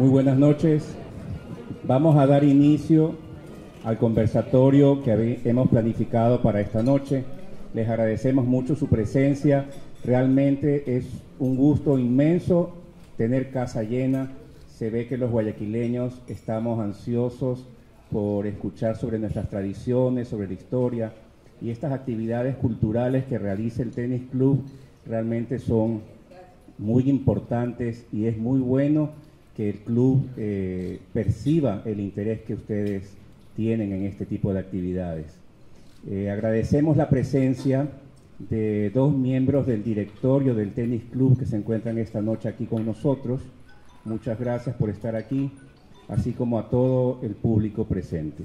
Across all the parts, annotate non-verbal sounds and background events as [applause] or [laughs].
Muy buenas noches. Vamos a dar inicio al conversatorio que hemos planificado para esta noche. Les agradecemos mucho su presencia. Realmente es un gusto inmenso tener casa llena. Se ve que los guayaquileños estamos ansiosos por escuchar sobre nuestras tradiciones, sobre la historia y estas actividades culturales que realiza el Tenis Club realmente son muy importantes y es muy bueno que el club eh, perciba el interés que ustedes tienen en este tipo de actividades. Eh, agradecemos la presencia de dos miembros del directorio del Tenis Club que se encuentran esta noche aquí con nosotros. Muchas gracias por estar aquí, así como a todo el público presente.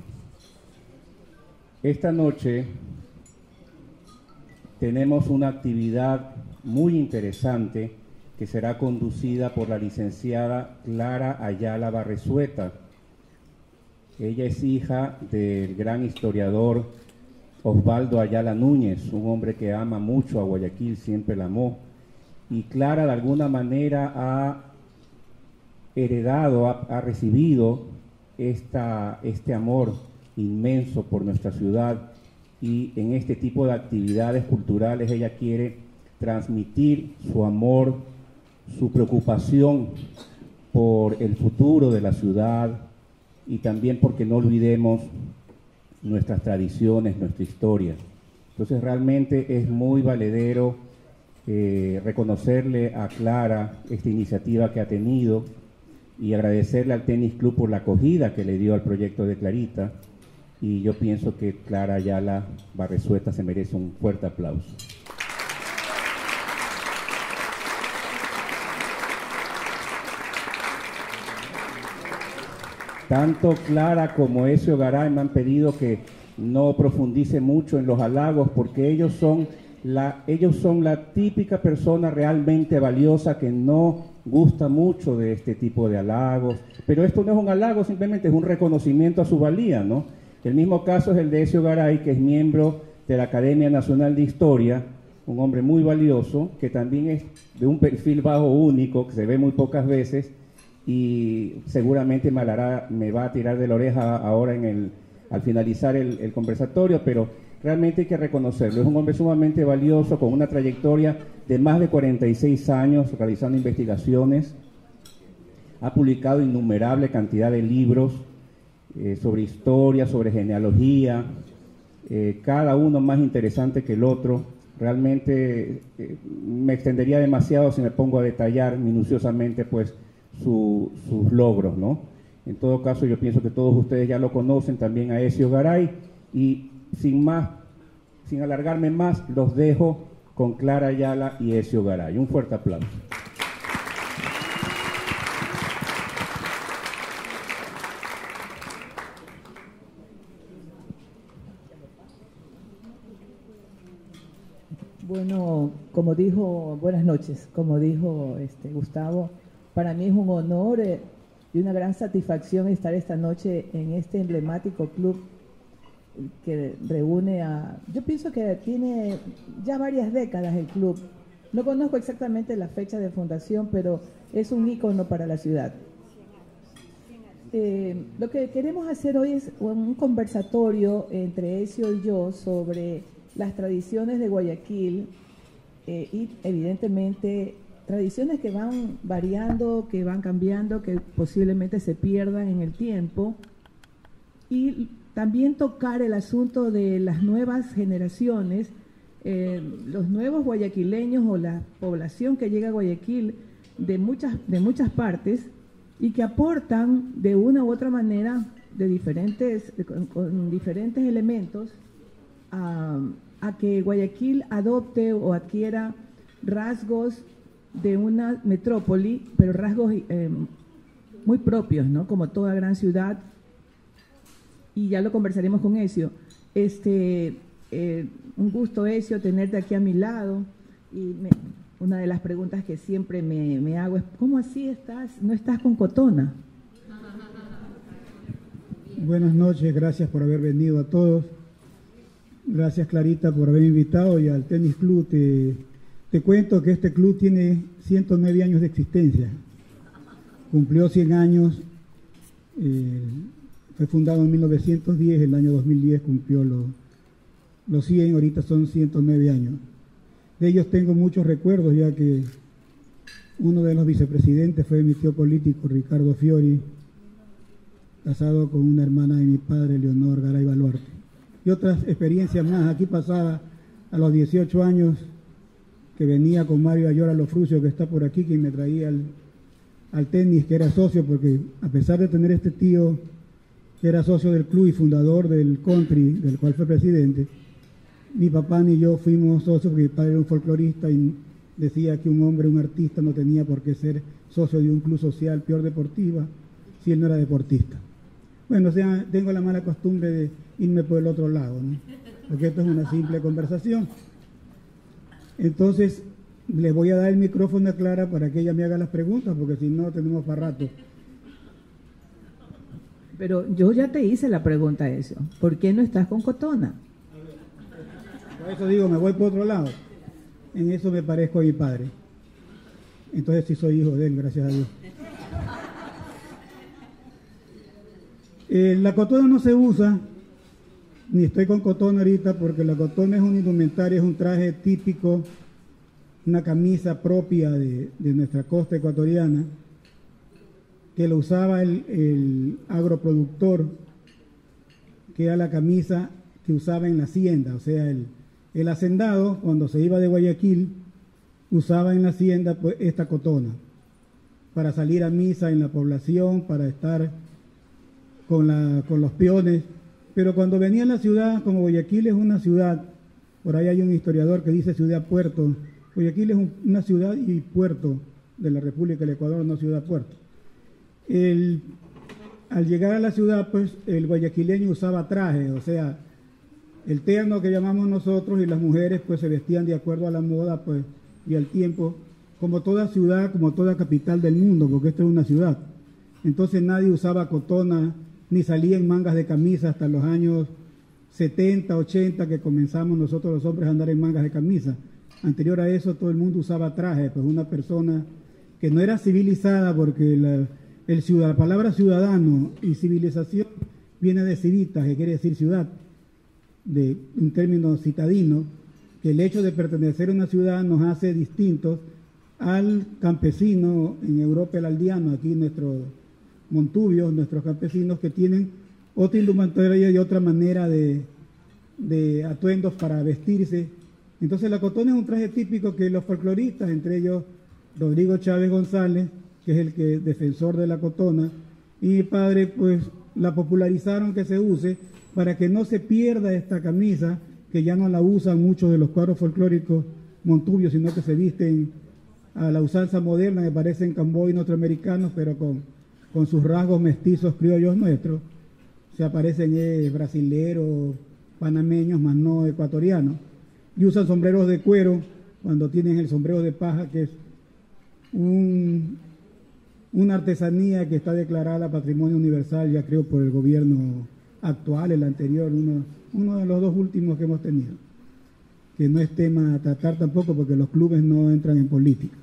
Esta noche tenemos una actividad muy interesante que será conducida por la licenciada Clara Ayala Barresueta. Ella es hija del gran historiador Osvaldo Ayala Núñez, un hombre que ama mucho a Guayaquil, siempre la amó. Y Clara de alguna manera ha heredado, ha, recibido esta, este amor inmenso por nuestra ciudad y en este tipo de actividades culturales ella quiere transmitir su amor, su preocupación por el futuro de la ciudad y también porque no olvidemos nuestras tradiciones, nuestra historia. Entonces realmente es muy valedero eh, reconocerle a Clara esta iniciativa que ha tenido y agradecerle al Tenis Club por la acogida que le dio al proyecto de Clarita. Y yo pienso que Clara Ayala Barresueta se merece un fuerte aplauso. Tanto Clara como Ezio Garay me han pedido que no profundice mucho en los halagos porque ellos son la, ellos son la típica persona realmente valiosa que no gusta mucho de este tipo de halagos. Pero esto no es un halago, simplemente es un reconocimiento a su valía, ¿no? El mismo caso es el de Ezio Garay, que es miembro de la Academia Nacional de Historia, un hombre muy valioso, que también es de un perfil bajo único, que se ve muy pocas veces, y seguramente me, me va a tirar de la oreja ahora en el, al finalizar el, conversatorio, pero realmente hay que reconocerlo. Es un hombre sumamente valioso, con una trayectoria de más de 46 años realizando investigaciones. Ha publicado innumerable cantidad de libros eh, sobre historia, sobre genealogía, eh, cada uno más interesante que el otro. Realmente eh, me extendería demasiado si me pongo a detallar minuciosamente pues sus logros, ¿no? En todo caso, yo pienso que todos ustedes ya lo conocen también a Ezio Garay y sin más, sin alargarme más, los dejo con Clara Ayala y Ezio Garay. Un fuerte aplauso. Bueno, como dijo, buenas noches, como dijo este, Gustavo, para mí es un honor eh, y una gran satisfacción estar esta noche en este emblemático club que reúne a... Yo pienso que tiene ya varias décadas el club. No conozco exactamente la fecha de fundación, pero es un ícono para la ciudad. Eh, lo que queremos hacer hoy es un conversatorio entre Ezio y yo sobre las tradiciones de Guayaquil eh, y evidentemente tradiciones que van variando, que van cambiando, que posiblemente se pierdan en el tiempo. Y también tocar el asunto de las nuevas generaciones, eh, los nuevos guayaquileños o la población que llega a Guayaquil de muchas, de muchas partes y que aportan de una u otra manera de diferentes, con, diferentes elementos a, a que Guayaquil adopte o adquiera rasgos de una metrópoli, pero rasgos eh, muy propios, ¿no? Como toda gran ciudad. Y ya lo conversaremos con Ezio. Este, eh, un gusto, Ezio, tenerte aquí a mi lado. Y una de las preguntas que siempre me, me, hago es, ¿cómo así estás? ¿No estás con Cotona? Buenas noches, gracias por haber venido a todos. Gracias Clarita por haber invitado y al Tenis Club te cuento que este club tiene 109 años de existencia. cumplió 100 años, eh, fue fundado en 1910, el año 2010 cumplió los, los 100, ahorita son 109 años. De ellos tengo muchos recuerdos, ya que uno de los vicepresidentes fue mi tío político, Ricardo Fiori, casado con una hermana de mi padre, Leonor Garay Baluarte. Y otras experiencias más. Aquí pasaba a los 18 años que venía con Mario Ayora Lofrucio, que está por aquí, quien me traía al, tenis, que era socio, porque a pesar de tener este tío que era socio del club y fundador del country, del cual fue presidente, mi papá ni yo fuimos socios porque mi padre era un folclorista y decía que un hombre, un artista, no tenía por qué ser socio de un club social, peor deportiva, si él no era deportista. Bueno, o sea, tengo la mala costumbre de irme por el otro lado, porque esto es una simple conversación. Entonces, le voy a dar el micrófono a Clara para que ella me haga las preguntas, porque si no, tenemos para rato. Pero yo ya te hice la pregunta eso. ¿Por qué no estás con Cotona? Por eso digo, me voy por otro lado. En eso me parezco a mi padre. Entonces sí soy hijo de él, gracias a Dios. Eh, la cotona no se usa, ni estoy con cotona ahorita, porque la cotona es un indumentario, es un traje típico, una camisa propia de, nuestra costa ecuatoriana, que lo usaba el, agroproductor, que era la camisa que usaba en la hacienda, o sea, el, el hacendado, cuando se iba de Guayaquil, usaba en la hacienda pues, esta cotona para salir a misa en la población, para estar con, la, con los peones. Pero cuando venía a la ciudad, como Guayaquil es una ciudad, por ahí hay un historiador que dice ciudad-puerto, Guayaquil es una ciudad y puerto de la República del Ecuador, no ciudad-puerto. Al llegar a la ciudad, pues el guayaquileño usaba traje, o sea, el terno que llamamos nosotros y las mujeres pues se vestían de acuerdo a la moda pues y al tiempo, como toda ciudad, como toda capital del mundo, porque esta es una ciudad. Entonces nadie usaba cotona ni salía en mangas de camisa hasta los años 70, 80 que comenzamos nosotros los hombres a andar en mangas de camisa. Anterior a eso todo el mundo usaba traje, pues una persona que no era civilizada porque la, el palabra ciudadano y civilización viene de civitas, que quiere decir ciudad de un término citadino, que el hecho de pertenecer a una ciudad nos hace distintos al campesino en Europa el aldeano, aquí nuestros montubios, nuestros campesinos que tienen otra indumentaria y otra manera de, atuendos para vestirse. Entonces la cotona es un traje típico que los folcloristas, entre ellos Rodrigo Chávez González, que es el que defensor de la cotona, y mi padre, pues la popularizaron que se use para que no se pierda esta camisa, que ya no la usan muchos de los cuadros folclóricos montubios, sino que se visten a la usanza moderna, que parecen camboy norteamericanos, pero con, con sus rasgos mestizos criollos nuestros. Se aparecen eh, brasileros, panameños, más no ecuatorianos. Y usan sombreros de cuero cuando tienen el sombrero de paja, que es un, una artesanía que está declarada Patrimonio Universal, ya creo, por el gobierno actual, el anterior, uno, uno de los dos últimos que hemos tenido, que no es tema a tratar tampoco porque los clubes no entran en política.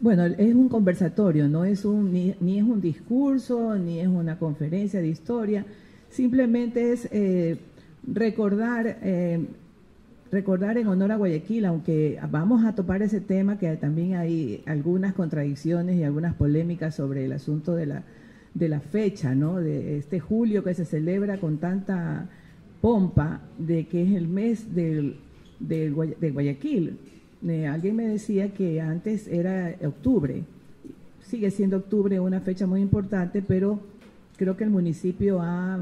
Bueno, es un conversatorio, no es un, ni, es un discurso, ni es una conferencia de historia, simplemente es eh, recordar, eh, recordar en honor a Guayaquil, aunque vamos a topar ese tema, que también hay algunas contradicciones y algunas polémicas sobre el asunto de la de la fecha, ¿no? De este julio que se celebra con tanta pompa de que es el mes del, de Guayaquil. Alguien me decía que antes era octubre. Sigue siendo octubre una fecha muy importante, pero creo que el municipio ha,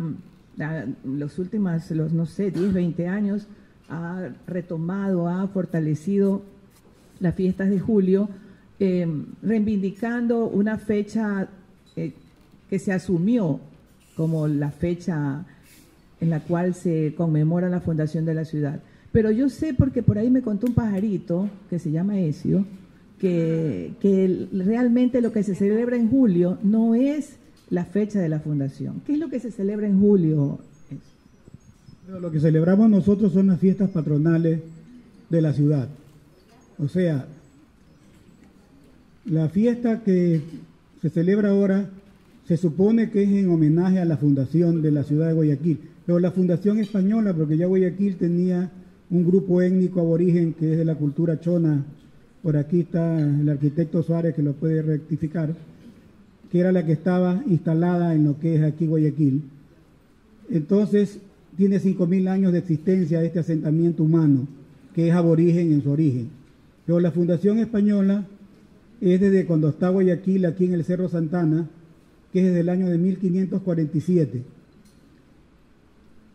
los últimos, los no sé, 10, 20 años, ha retomado, ha fortalecido las fiestas de julio, eh, reivindicando una fecha eh, que se asumió como la fecha en la cual se conmemora la fundación de la ciudad. Pero yo sé porque por ahí me contó un pajarito que se llama Ezio, que, que realmente lo que se celebra en julio no es la fecha de la fundación. ¿Qué es lo que se celebra en julio? Lo que celebramos nosotros son las fiestas patronales de la ciudad. O sea, La fiesta que se celebra ahora se supone que es en homenaje a la fundación de la ciudad de Guayaquil, pero la fundación española, porque ya Guayaquil tenía un grupo étnico aborigen que es de la cultura chona, por aquí está el arquitecto Suárez que lo puede rectificar, que era la que estaba instalada en lo que es aquí Guayaquil. Entonces, tiene 5.000 años de existencia este asentamiento humano, que es aborigen en su origen. Pero la Fundación Española es desde cuando está Guayaquil, aquí en el Cerro Santana, que es desde el año de 1547,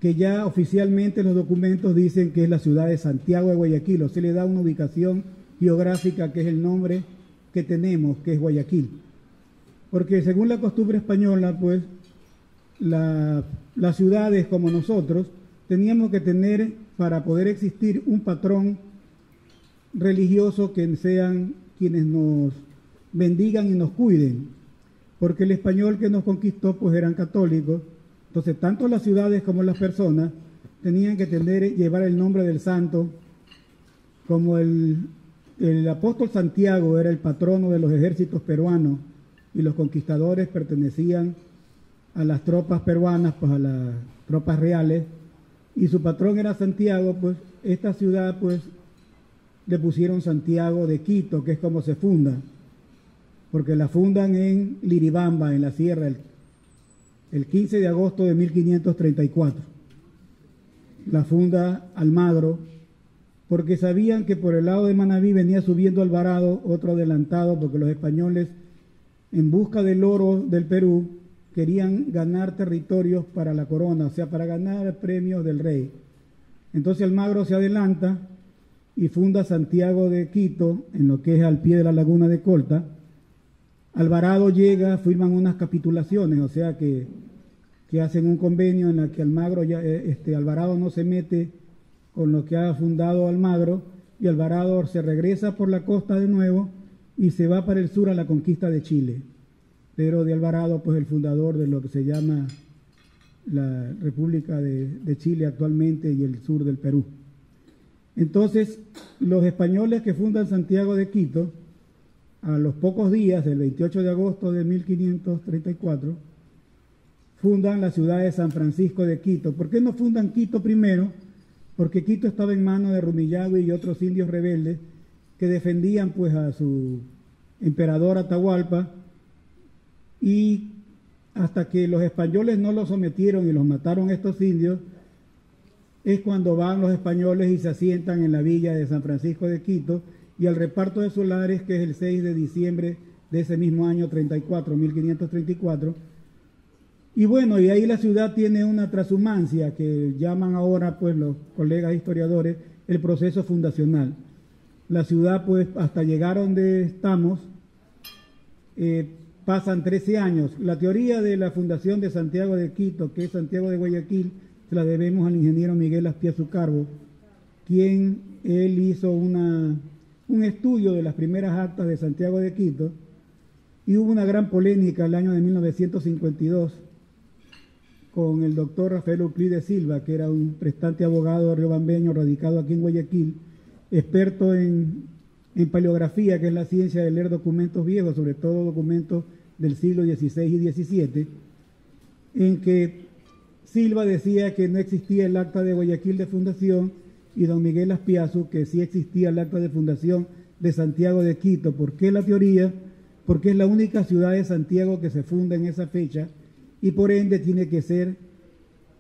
que ya oficialmente los documentos dicen que es la ciudad de Santiago de Guayaquil, o se le da una ubicación geográfica que es el nombre que tenemos, que es Guayaquil. Porque según la costumbre española, pues las ciudades como nosotros teníamos que tener para poder existir un patrón religioso que sean quienes nos bendigan y nos cuiden, porque el español que nos conquistó pues eran católicos, entonces tanto las ciudades como las personas tenían que llevar el nombre del santo, como el, el apóstol Santiago era el patrono de los ejércitos peruanos y los conquistadores pertenecían a las tropas peruanas, pues a las tropas reales, y su patrón era Santiago, pues esta ciudad pues le pusieron Santiago de Quito, que es como se funda, porque la fundan en Liribamba, en la sierra, el, el 15 de agosto de 1534. La funda Almagro, porque sabían que por el lado de Manabí venía subiendo Alvarado, otro adelantado, porque los españoles, en busca del oro del Perú, querían ganar territorios para la corona, o sea, para ganar premios del rey. Entonces Almagro se adelanta y funda Santiago de Quito, en lo que es al pie de la laguna de Colta. Alvarado llega, firman unas capitulaciones, o sea que, que hacen un convenio en el que Almagro ya, eh, este, Alvarado no se mete con lo que ha fundado Almagro y Alvarado se regresa por la costa de nuevo y se va para el sur a la conquista de Chile. Pedro de Alvarado, pues el fundador de lo que se llama la República de, Chile actualmente y el sur del Perú. Entonces, los españoles que fundan Santiago de Quito, a los pocos días, el 28 de agosto de 1534, fundan la ciudad de San Francisco de Quito. ¿Por qué no fundan Quito primero? Porque Quito estaba en manos de Rumillague y otros indios rebeldes que defendían pues a su emperador Atahualpa y hasta que los españoles no los sometieron y los mataron estos indios, es cuando van los españoles y se asientan en la villa de San Francisco de Quito y al reparto de solares, que es el 6 de diciembre de ese mismo año 34, 1534. Y bueno, y ahí la ciudad tiene una transhumancia que llaman ahora pues los colegas historiadores el proceso fundacional. La ciudad pues hasta llegar donde estamos, eh, pasan 13 años. La teoría de la fundación de Santiago de Quito, que es Santiago de Guayaquil, se la debemos al ingeniero Miguel Aspiazu Carbo, quien él hizo una, un estudio de las primeras actas de Santiago de Quito y hubo una gran polémica el año de 1952 con el doctor Rafael Euclides Silva, que era un prestante abogado riobambeño radicado aquí en Guayaquil, experto en en paleografía, que es la ciencia de leer documentos viejos, sobre todo documentos del siglo XVI y XVII, en que Silva decía que no existía el acta de Guayaquil de fundación y don Miguel Aspiazu que sí existía el acta de fundación de Santiago de Quito. ¿Por qué la teoría? Porque es la única ciudad de Santiago que se funda en esa fecha y por ende tiene que ser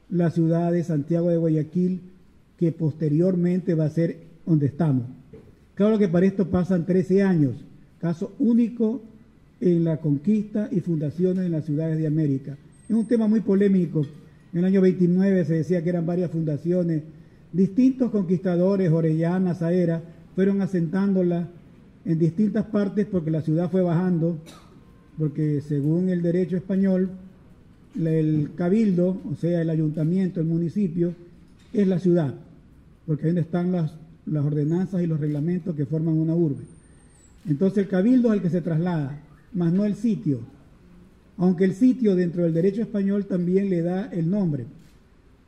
la ciudad de Santiago de Guayaquil que posteriormente va a ser donde estamos. Claro que para esto pasan 13 años, caso único en la conquista y fundaciones en las ciudades de América. Es un tema muy polémico. En el año 29 se decía que eran varias fundaciones. Distintos conquistadores, Orellana, Saera, fueron asentándola en distintas partes porque la ciudad fue bajando, porque según el derecho español, el cabildo, o sea, el ayuntamiento, el municipio, es la ciudad, porque ahí donde están las las ordenanzas y los reglamentos que forman una urbe. Entonces el cabildo es el que se traslada, más no el sitio. Aunque el sitio dentro del derecho español también le da el nombre.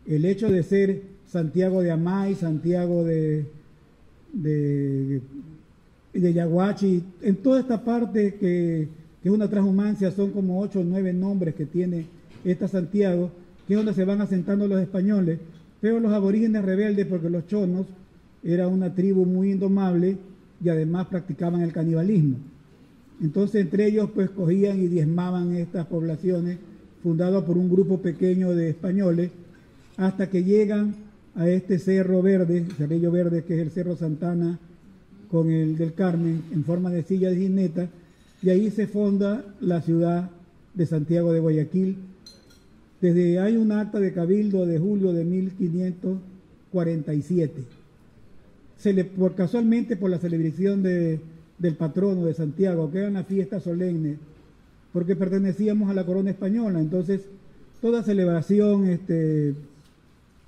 El hecho de ser Santiago de Amay, Santiago de, de Yaguachi, en toda esta parte que, que, es una transhumancia, son como ocho o nueve nombres que tiene esta Santiago, que es donde se van asentando los españoles, pero los aborígenes rebeldes, porque los chonos era una tribu muy indomable y además practicaban el canibalismo. Entonces entre ellos pues cogían y diezmaban estas poblaciones fundadas por un grupo pequeño de españoles hasta que llegan a este cerro verde, Cerrillo Verde, que es el Cerro Santana con el del Carmen, en forma de silla de jineta, y ahí se fonda la ciudad de Santiago de Guayaquil. Desde hay un acta de cabildo de julio de 1547. Se le, por, casualmente por la celebración de, del patrono de Santiago, que era una fiesta solemne, porque pertenecíamos a la corona española, entonces toda celebración este,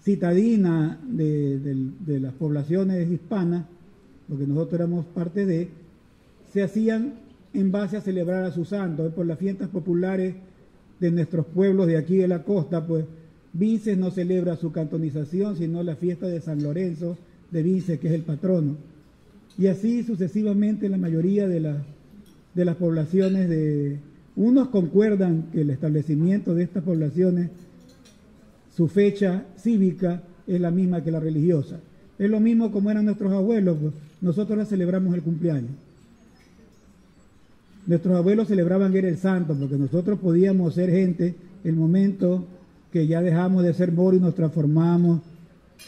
citadina de, las poblaciones hispanas, porque nosotros éramos parte de, se hacían en base a celebrar a sus santos, por las fiestas populares de nuestros pueblos de aquí de la costa, pues Vinces no celebra su cantonización, sino la fiesta de San Lorenzo de Vinces, que es el patrono. Y así sucesivamente la mayoría de las poblaciones de... Unos concuerdan que el establecimiento de estas poblaciones su fecha cívica es la misma que la religiosa. Es lo mismo como eran nuestros abuelos, pues. nosotros les celebramos el cumpleaños. Nuestros abuelos celebraban que era el santo, porque nosotros podíamos ser gente el momento que ya dejamos de ser moros y nos transformamos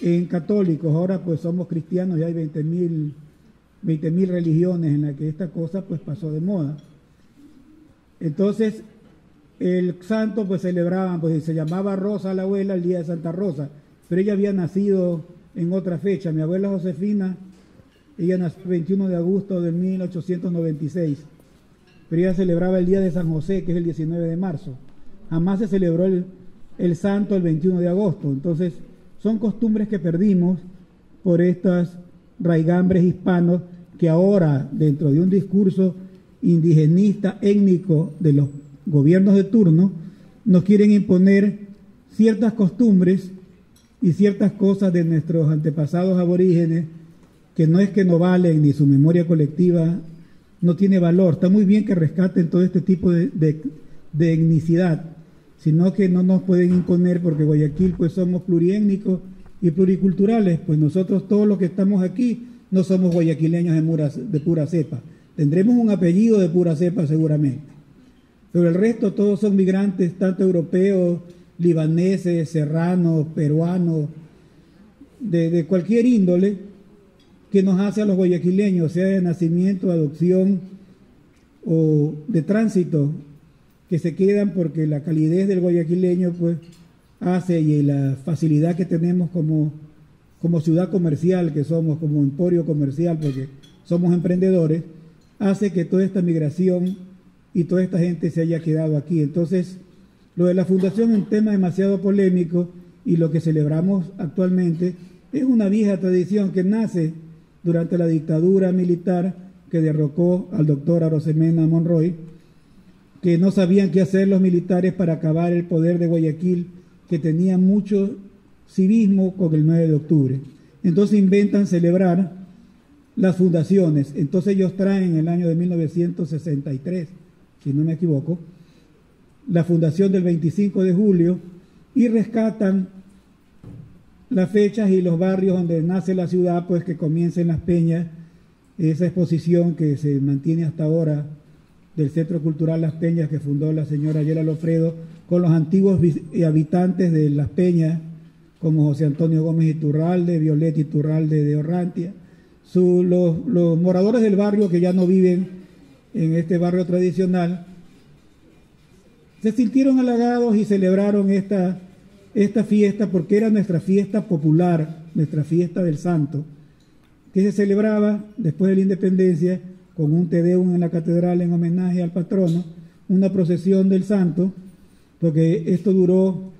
en católicos. Ahora pues somos cristianos y hay 20 mil 20 religiones en las que esta cosa pues pasó de moda. Entonces el santo pues celebraban, pues se llamaba Rosa la abuela el día de Santa Rosa, pero ella había nacido en otra fecha. Mi abuela Josefina, ella nació el 21 de agosto de 1896, pero ella celebraba el día de San José, que es el 19 de marzo. Jamás se celebró el, el santo el 21 de agosto. Entonces, son costumbres que perdimos por estas raigambres hispanos que ahora, dentro de un discurso indigenista, étnico de los gobiernos de turno nos quieren imponer ciertas costumbres y ciertas cosas de nuestros antepasados aborígenes que no es que no valen ni su memoria colectiva no tiene valor. Está muy bien que rescaten todo este tipo de, de, etnicidad, sino que no nos pueden imponer porque Guayaquil pues somos pluriétnicos y pluriculturales, pues nosotros todos los que estamos aquí no somos guayaquileños de, de pura cepa. Tendremos un apellido de pura cepa seguramente pero el resto todos son migrantes, tanto europeos, libaneses, serranos, peruanos, de, cualquier índole que nos hace a los guayaquileños, sea de nacimiento, adopción o de tránsito, que se quedan porque la calidez del guayaquileño pues hace y la facilidad que tenemos como, como ciudad comercial, que somos como emporio comercial, porque somos emprendedores, hace que toda esta migración y toda esta gente se haya quedado aquí. Entonces, lo de la fundación es un tema demasiado polémico y lo que celebramos actualmente es una vieja tradición que nace durante la dictadura militar que derrocó al doctor Arosemena Monroy, que no sabían qué hacer los militares para acabar el poder de Guayaquil, que tenía mucho civismo con el 9 de octubre. Entonces inventan celebrar las fundaciones. Entonces ellos traen el año de 1963 si no me equivoco, la fundación del 25 de julio y rescatan las fechas y los barrios donde nace la ciudad, pues que comiencen las peñas, esa exposición que se mantiene hasta ahora del Centro Cultural Las Peñas que fundó la señora Yela Lofredo, con los antiguos habitantes de Las Peñas, como José Antonio Gómez Iturralde, Violeta Iturralde de Orrantia, los moradores del barrio que ya no viven en este barrio tradicional, se sintieron halagados y celebraron esta, esta fiesta porque era nuestra fiesta popular, nuestra fiesta del santo, que se celebraba después de la independencia con un tedeum en la catedral en homenaje al patrono, una procesión del santo, porque esto duró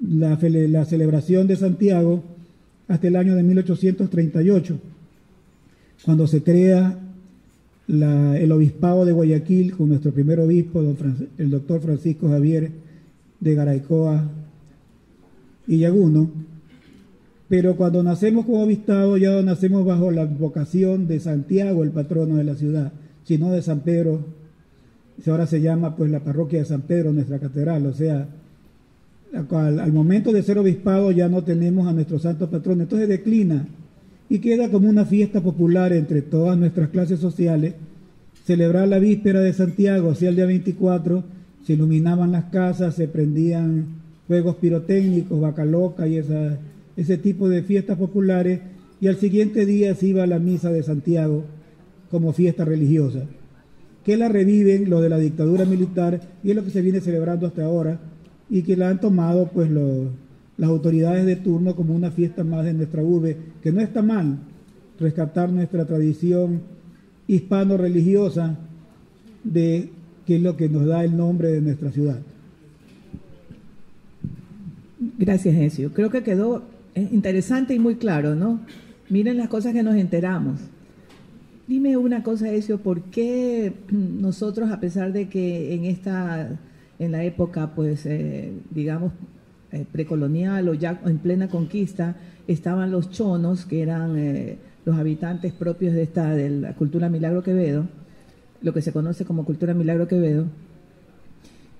la, la celebración de Santiago hasta el año de 1838, cuando se crea el obispado de Guayaquil con nuestro primer obispo, el doctor Francisco Javier de Garaycoa y Yaguno, Pero cuando nacemos como obispado ya nacemos bajo la vocación de Santiago, el patrono de la ciudad, sino de San Pedro. Ahora se llama pues la parroquia de San Pedro, nuestra catedral. O sea, al, momento de ser obispado ya no tenemos a nuestro santo patrón. Entonces declina y queda como una fiesta popular entre todas nuestras clases sociales. Celebrar la víspera de Santiago, sea, el día 24, se iluminaban las casas, se prendían juegos pirotécnicos, vaca loca y ese tipo de fiestas populares, y al siguiente día se iba a la misa de Santiago como fiesta religiosa, que la reviven lo de la dictadura militar y es lo que se viene celebrando hasta ahora y que la han tomado pues los, las autoridades de turno como una fiesta más de nuestra urbe, que no está mal rescatar nuestra tradición hispano-religiosa de que es lo que nos da el nombre de nuestra ciudad. Gracias, Ezio. Creo que quedó eh, interesante y muy claro, ¿no? Miren las cosas que nos enteramos. Dime una cosa, Ezio, ¿por qué nosotros, a pesar de que en esta, en la época, pues, eh, digamos, eh, precolonial o ya en plena conquista, estaban los chonos, que eran los habitantes propios de esta, de la cultura Milagro Quevedo, lo que se conoce como cultura Milagro Quevedo,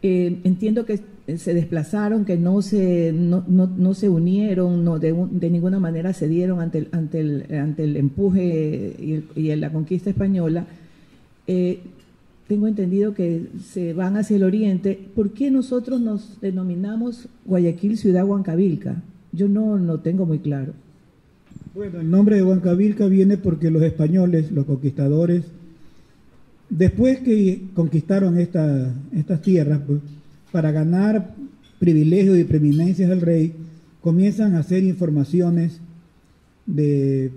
eh, entiendo que se desplazaron, que no se, no, no, se unieron, no, de, de, ninguna manera se dieron ante el, ante el, ante el empuje y, y la conquista española. Eh, tengo entendido que se van hacia el oriente. ¿Por qué nosotros nos denominamos Guayaquil Ciudad Huancavilca? Yo no lo tengo muy claro. Bueno, el nombre de Huancavilca viene porque los españoles, los conquistadores, Después que conquistaron estas tierras, pues, para ganar privilegios y preeminencias del rey, comienzan a hacer informaciones de,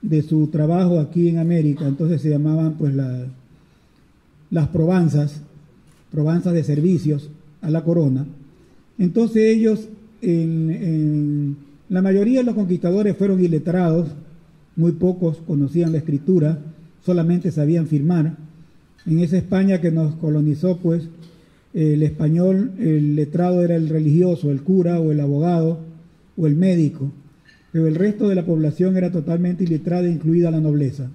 de su trabajo aquí en América. Entonces se llamaban pues las provanzas, provanzas de servicios a la corona. Entonces ellos, la mayoría de los conquistadores fueron iletrados, muy pocos conocían la escritura, solamente sabían firmar. En esa España que nos colonizó, pues el español, el letrado era el religioso, el cura o el abogado o el médico, pero el resto de la población era totalmente iletrada, incluida la nobleza.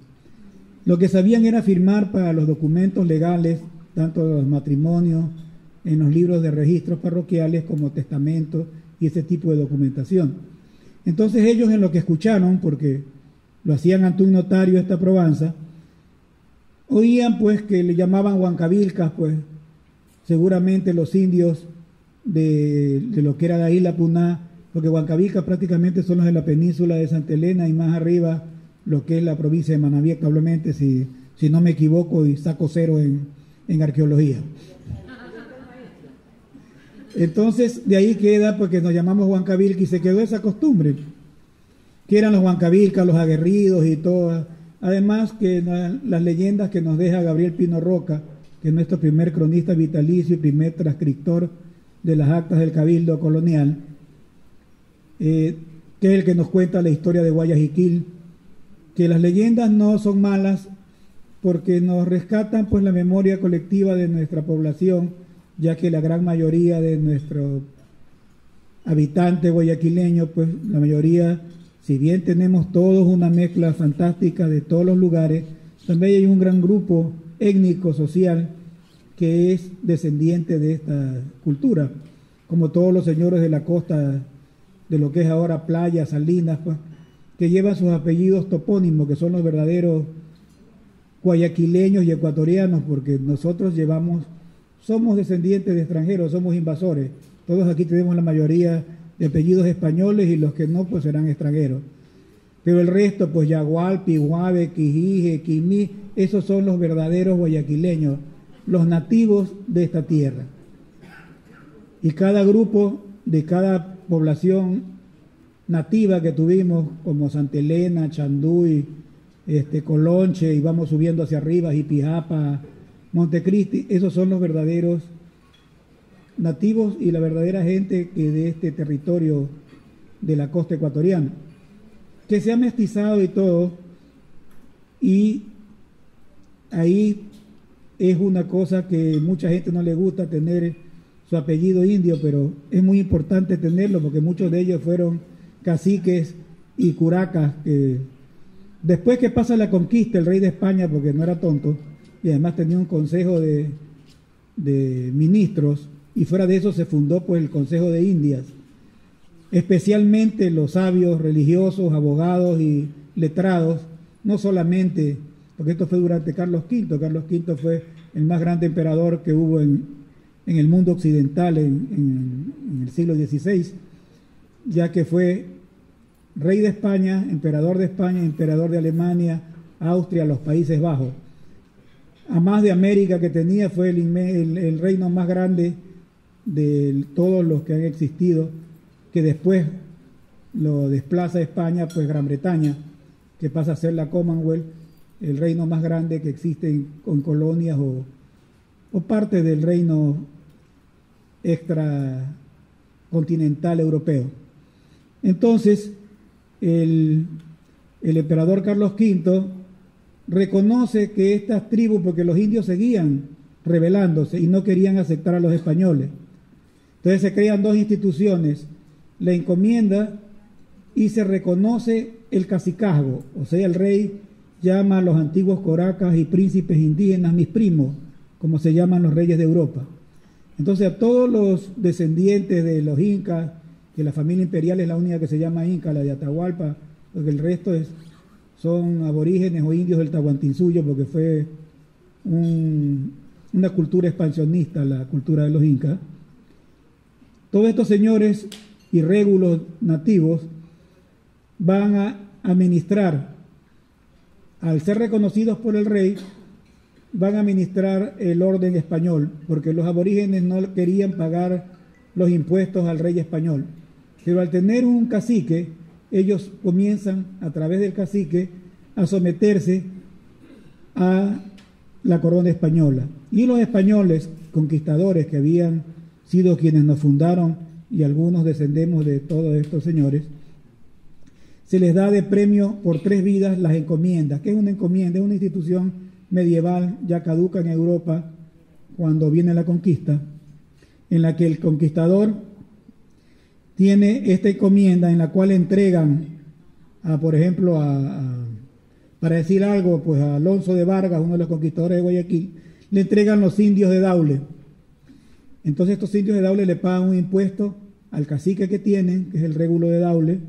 Lo que sabían era firmar para los documentos legales, tanto los matrimonios, en los libros de registros parroquiales como testamentos y ese tipo de documentación. Entonces ellos en lo que escucharon, porque lo hacían ante un notario esta probanza, Oían pues que le llamaban Huancavilcas, pues seguramente los indios de, lo que era de la Puná, porque Huancavilcas prácticamente son los de la península de Santa Elena y más arriba lo que es la provincia de Manaví, probablemente si, si no me equivoco y saco cero en, en arqueología. Entonces, de ahí queda, porque nos llamamos Huancavilca y se quedó esa costumbre, que eran los Huancavilcas, los aguerridos y todo Además que las leyendas que nos deja Gabriel Pino Roca, que es nuestro primer cronista vitalicio y primer transcriptor de las actas del Cabildo Colonial, eh, que es el que nos cuenta la historia de Guayaquil, que las leyendas no son malas porque nos rescatan pues la memoria colectiva de nuestra población, ya que la gran mayoría de nuestros habitantes guayaquileños, pues la mayoría si bien tenemos todos una mezcla fantástica de todos los lugares, también hay un gran grupo étnico, social, que es descendiente de esta cultura, como todos los señores de la costa de lo que es ahora Playa, Salinas, pues, que llevan sus apellidos topónimos, que son los verdaderos guayaquileños y ecuatorianos, porque nosotros llevamos, somos descendientes de extranjeros, somos invasores. Todos aquí tenemos la mayoría de apellidos españoles y los que no, pues serán extranjeros. Pero el resto, pues Yagualpi, Guave, Quijije, Quimí, esos son los verdaderos guayaquileños, los nativos de esta tierra. Y cada grupo de cada población nativa que tuvimos, como Santa Elena, Chanduy, este, Colonche, y vamos subiendo hacia arriba, Jipijapa, Montecristi, esos son los verdaderos nativos y la verdadera gente que de este territorio de la costa ecuatoriana, que se ha mestizado y todo, y ahí es una cosa que mucha gente no le gusta tener su apellido indio, pero es muy importante tenerlo porque muchos de ellos fueron caciques y curacas. después que pasa la conquista, el rey de España, porque no era tonto, y además tenía un consejo de, de ministros, y fuera de eso se fundó pues el Consejo de Indias. Especialmente los sabios religiosos, abogados y letrados, no solamente, porque esto fue durante Carlos V, Carlos V fue el más grande emperador que hubo en, en el mundo occidental en, en, el siglo XVI, ya que fue rey de España, emperador de España, emperador de Alemania, Austria, los Países Bajos. A más de América que tenía, fue el, el, reino más grande de todos los que han existido, que después lo desplaza España, pues Gran Bretaña, que pasa a ser la Commonwealth, el reino más grande que existe con colonias o, o parte del reino extracontinental europeo. Entonces, el, el emperador Carlos V reconoce que estas tribus, porque los indios seguían rebelándose y no querían aceptar a los españoles, entonces se crean dos instituciones, la encomienda y se reconoce el cacicazgo, o sea, el rey llama a los antiguos coracas y príncipes indígenas mis primos, como se llaman los reyes de Europa. Entonces a todos los descendientes de los incas, que la familia imperial es la única que se llama inca, la de Atahualpa, porque el resto es, son aborígenes o indios del Tahuantinsuyo, porque fue una cultura expansionista la cultura de los incas. Todos estos señores y régulos nativos van a administrar, al ser reconocidos por el rey, van a administrar el orden español, porque los aborígenes no querían pagar los impuestos al rey español. Pero al tener un cacique, ellos comienzan a través del cacique a someterse a la corona española. Y los españoles, conquistadores que habían sido quienes nos fundaron y algunos descendemos de todos estos señores, se les da de premio por tres vidas las encomiendas. ¿Qué es una encomienda? Es una institución medieval ya caduca en Europa cuando viene la conquista, en la que el conquistador tiene esta encomienda en la cual entregan a, por ejemplo, a, para decir algo, pues a Alonso de Vargas, uno de los conquistadores de Guayaquil, le entregan los indios de Daule entonces estos indios de Daule le pagan un impuesto al cacique que tienen, que es el régulo de Daule,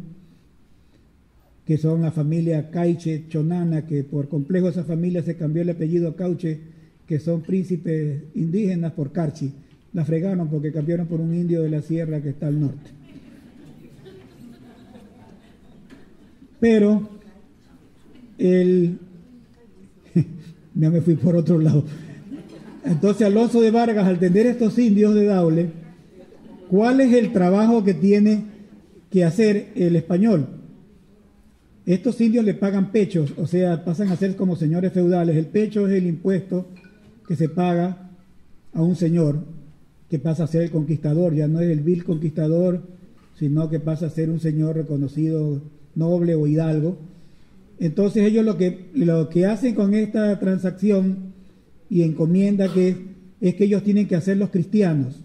que son la familia Caiche Chonana, que por complejo esa familia se cambió el apellido a Cauche, que son príncipes indígenas por Carchi. La fregaron porque cambiaron por un indio de la sierra que está al norte. Pero el... [laughs] ya me fui por otro lado. Entonces Alonso de Vargas, al tener estos indios de Daule, ¿cuál es el trabajo que tiene que hacer el español? Estos indios le pagan pechos, o sea, pasan a ser como señores feudales. El pecho es el impuesto que se paga a un señor que pasa a ser el conquistador, ya no es el vil conquistador, sino que pasa a ser un señor reconocido noble o hidalgo. Entonces ellos lo que, lo que hacen con esta transacción y encomienda que es que ellos tienen que hacer los cristianos,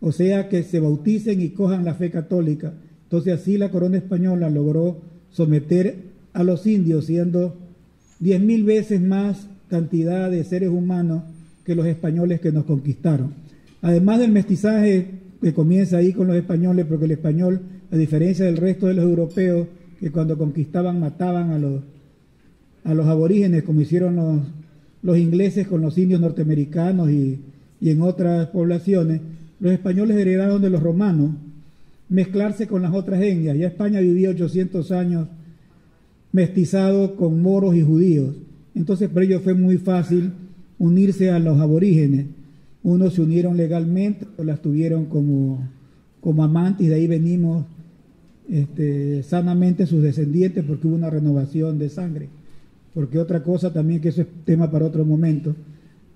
o sea, que se bauticen y cojan la fe católica. Entonces así la corona española logró someter a los indios, siendo diez mil veces más cantidad de seres humanos que los españoles que nos conquistaron. Además del mestizaje que comienza ahí con los españoles, porque el español, a diferencia del resto de los europeos, que cuando conquistaban mataban a los, a los aborígenes, como hicieron los, los ingleses con los indios norteamericanos y, en otras poblaciones, los españoles heredaron de los romanos mezclarse con las otras etnias. Ya España vivía 800 años mestizado con moros y judíos. Entonces para ellos fue muy fácil unirse a los aborígenes. Unos se unieron legalmente, otros las tuvieron como, como amantes y de ahí venimos este, sanamente sus descendientes porque hubo una renovación de sangre porque otra cosa también que eso es tema para otro momento,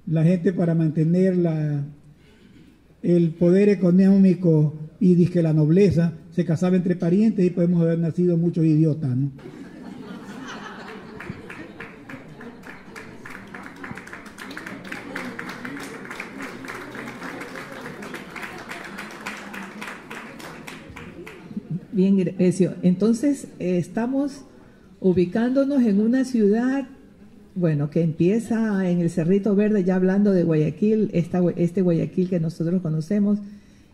la gente para mantener la, el poder económico y disque la nobleza se casaba entre parientes y podemos haber nacido muchos idiotas, ¿no? Bien, Grecio. Entonces, eh, estamos ubicándonos en una ciudad, bueno, que empieza en el Cerrito Verde, ya hablando de Guayaquil, esta, este Guayaquil que nosotros conocemos,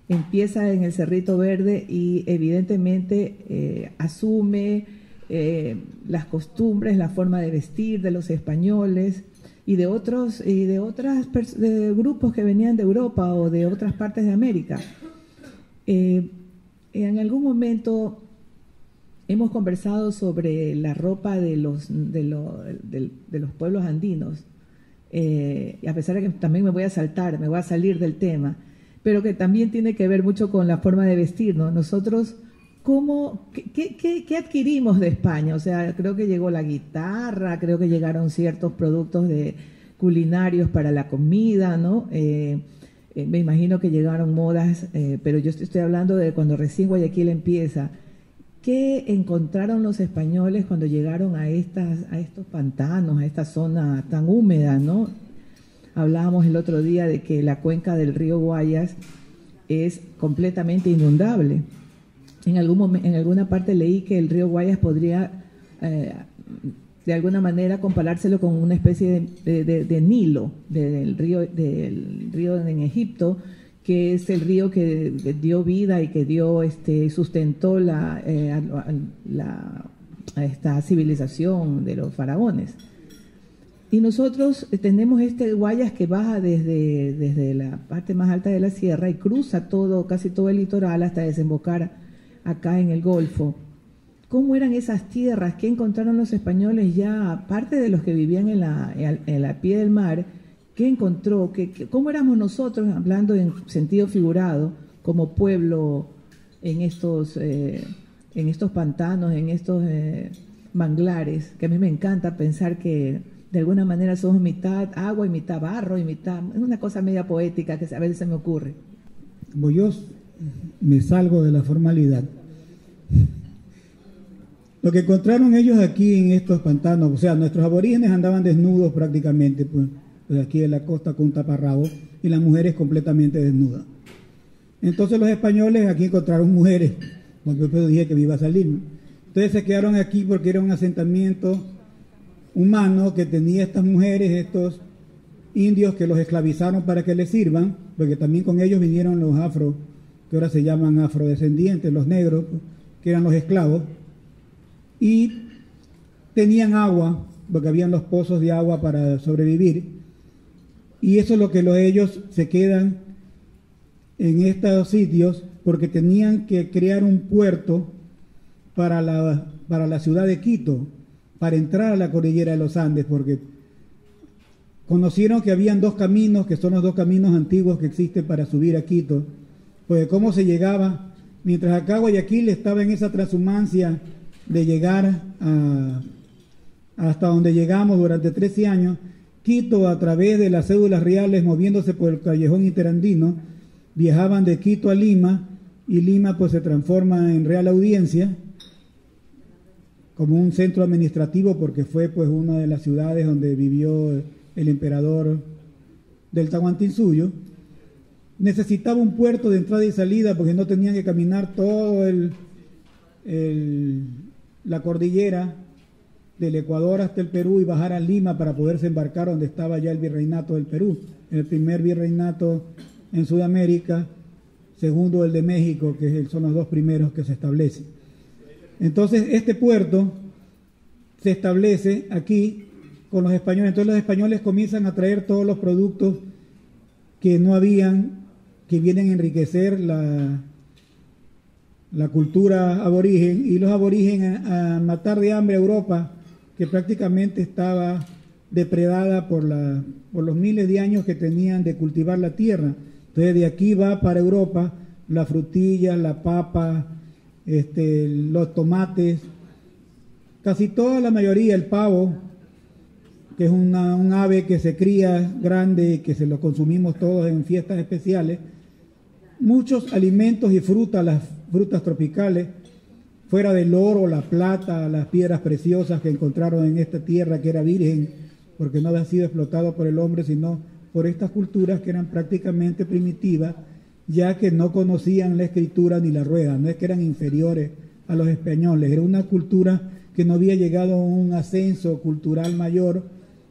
empieza en el Cerrito Verde y evidentemente eh, asume eh, las costumbres, la forma de vestir de los españoles y de otros y de otras de grupos que venían de Europa o de otras partes de América. Eh, en algún momento hemos conversado sobre la ropa de los, de, los pueblos andinos, eh, a pesar de que también me voy a saltar, me voy a salir del tema, pero que también tiene que ver mucho con la forma de vestir, ¿no? Nosotros, ¿cómo, qué, qué, adquirimos de España? O sea, creo que llegó la guitarra, creo que llegaron ciertos productos de culinarios para la comida, ¿no? Eh, eh, me imagino que llegaron modas, eh, pero yo estoy hablando de cuando recién Guayaquil empieza. ¿Qué encontraron los españoles cuando llegaron a, estas, a estos pantanos, a esta zona tan húmeda, no? Hablábamos el otro día de que la cuenca del río Guayas es completamente inundable. En, algún en alguna parte leí que el río Guayas podría eh, de alguna manera comparárselo con una especie de, Nilo, del río, del río en Egipto, que es el río que dio vida y que dio, este, sustentó la, eh, la, a esta civilización de los faraones. Y nosotros tenemos este Guayas que baja desde, desde la parte más alta de la sierra y cruza todo, casi todo el litoral hasta desembocar acá en el Golfo cómo eran esas tierras, qué encontraron los españoles ya, aparte de los que vivían en la, en la pie del mar, qué encontró, ¿Qué, cómo éramos nosotros, hablando en sentido figurado, como pueblo en estos, eh, en estos pantanos, en estos eh, manglares, que a mí me encanta pensar que de alguna manera somos mitad agua y mitad barro y mitad, es una cosa media poética que a veces se me ocurre. Como yo me salgo de la formalidad, lo que encontraron ellos aquí en estos pantanos, o sea, nuestros aborígenes andaban desnudos prácticamente, pues, pues aquí en la costa con un taparrabo, y las mujeres completamente desnudas. Entonces los españoles aquí encontraron mujeres, porque yo dije que me iba a salir. Entonces se quedaron aquí porque era un asentamiento humano que tenía estas mujeres, estos indios que los esclavizaron para que les sirvan, porque también con ellos vinieron los afro, que ahora se llaman afrodescendientes, los negros, que eran los esclavos y tenían agua, porque habían los pozos de agua para sobrevivir. Y eso es lo que ellos se quedan en estos sitios porque tenían que crear un puerto para la, para la ciudad de Quito, para entrar a la cordillera de los Andes, porque conocieron que habían dos caminos, que son los dos caminos antiguos que existen para subir a Quito. Pues cómo se llegaba, mientras acá Guayaquil estaba en esa transhumancia de llegar hasta donde llegamos durante 13 años, Quito a través de las cédulas reales moviéndose por el callejón interandino, viajaban de Quito a Lima y Lima pues se transforma en Real Audiencia como un centro administrativo porque fue pues una de las ciudades donde vivió el emperador del Tahuantinsuyo. Necesitaba un puerto de entrada y salida porque no tenían que caminar todo el, el la cordillera del Ecuador hasta el Perú y bajar a Lima para poderse embarcar donde estaba ya el virreinato del Perú, el primer virreinato en Sudamérica, segundo el de México, que son los dos primeros que se establecen. Entonces, este puerto se establece aquí con los españoles. Entonces, los españoles comienzan a traer todos los productos que no habían, que vienen a enriquecer la, la cultura aborigen y los aborígenes a, matar de hambre a Europa, que prácticamente estaba depredada por, la, por los miles de años que tenían de cultivar la tierra. Entonces de aquí va para Europa la frutilla, la papa, este, los tomates, casi toda la mayoría, el pavo, que es una, un ave que se cría grande, que se lo consumimos todos en fiestas especiales, muchos alimentos y frutas, las frutas tropicales, fuera del oro, la plata, las piedras preciosas que encontraron en esta tierra que era virgen, porque no había sido explotado por el hombre, sino por estas culturas que eran prácticamente primitivas, ya que no conocían la escritura ni la rueda, no es que eran inferiores a los españoles. Era una cultura que no había llegado a un ascenso cultural mayor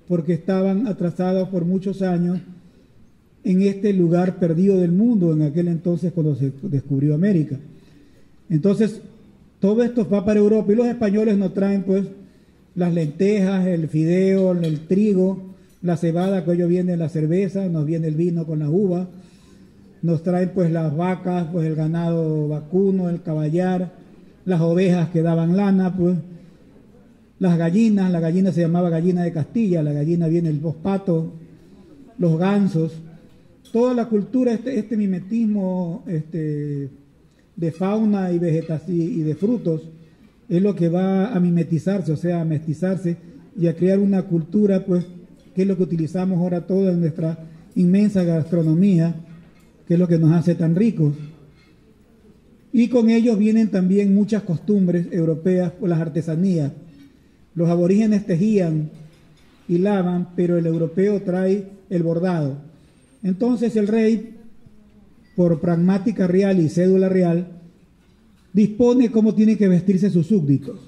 porque estaban atrasados por muchos años en este lugar perdido del mundo, en aquel entonces cuando se descubrió América. Entonces, todo esto va para Europa y los españoles nos traen pues las lentejas, el fideo, el trigo, la cebada, que ellos viene la cerveza, nos viene el vino con la uva, nos traen pues las vacas, pues el ganado vacuno, el caballar, las ovejas que daban lana, pues las gallinas, la gallina se llamaba gallina de Castilla, la gallina viene el los los gansos, toda la cultura, este, este mimetismo este, de fauna y vegetación y de frutos, es lo que va a mimetizarse, o sea, a mestizarse y a crear una cultura, pues, que es lo que utilizamos ahora toda en nuestra inmensa gastronomía, que es lo que nos hace tan ricos. Y con ellos vienen también muchas costumbres europeas, por las artesanías. Los aborígenes tejían y lavan, pero el europeo trae el bordado. Entonces el rey, por pragmática real y cédula real, dispone cómo tienen que vestirse sus súbditos.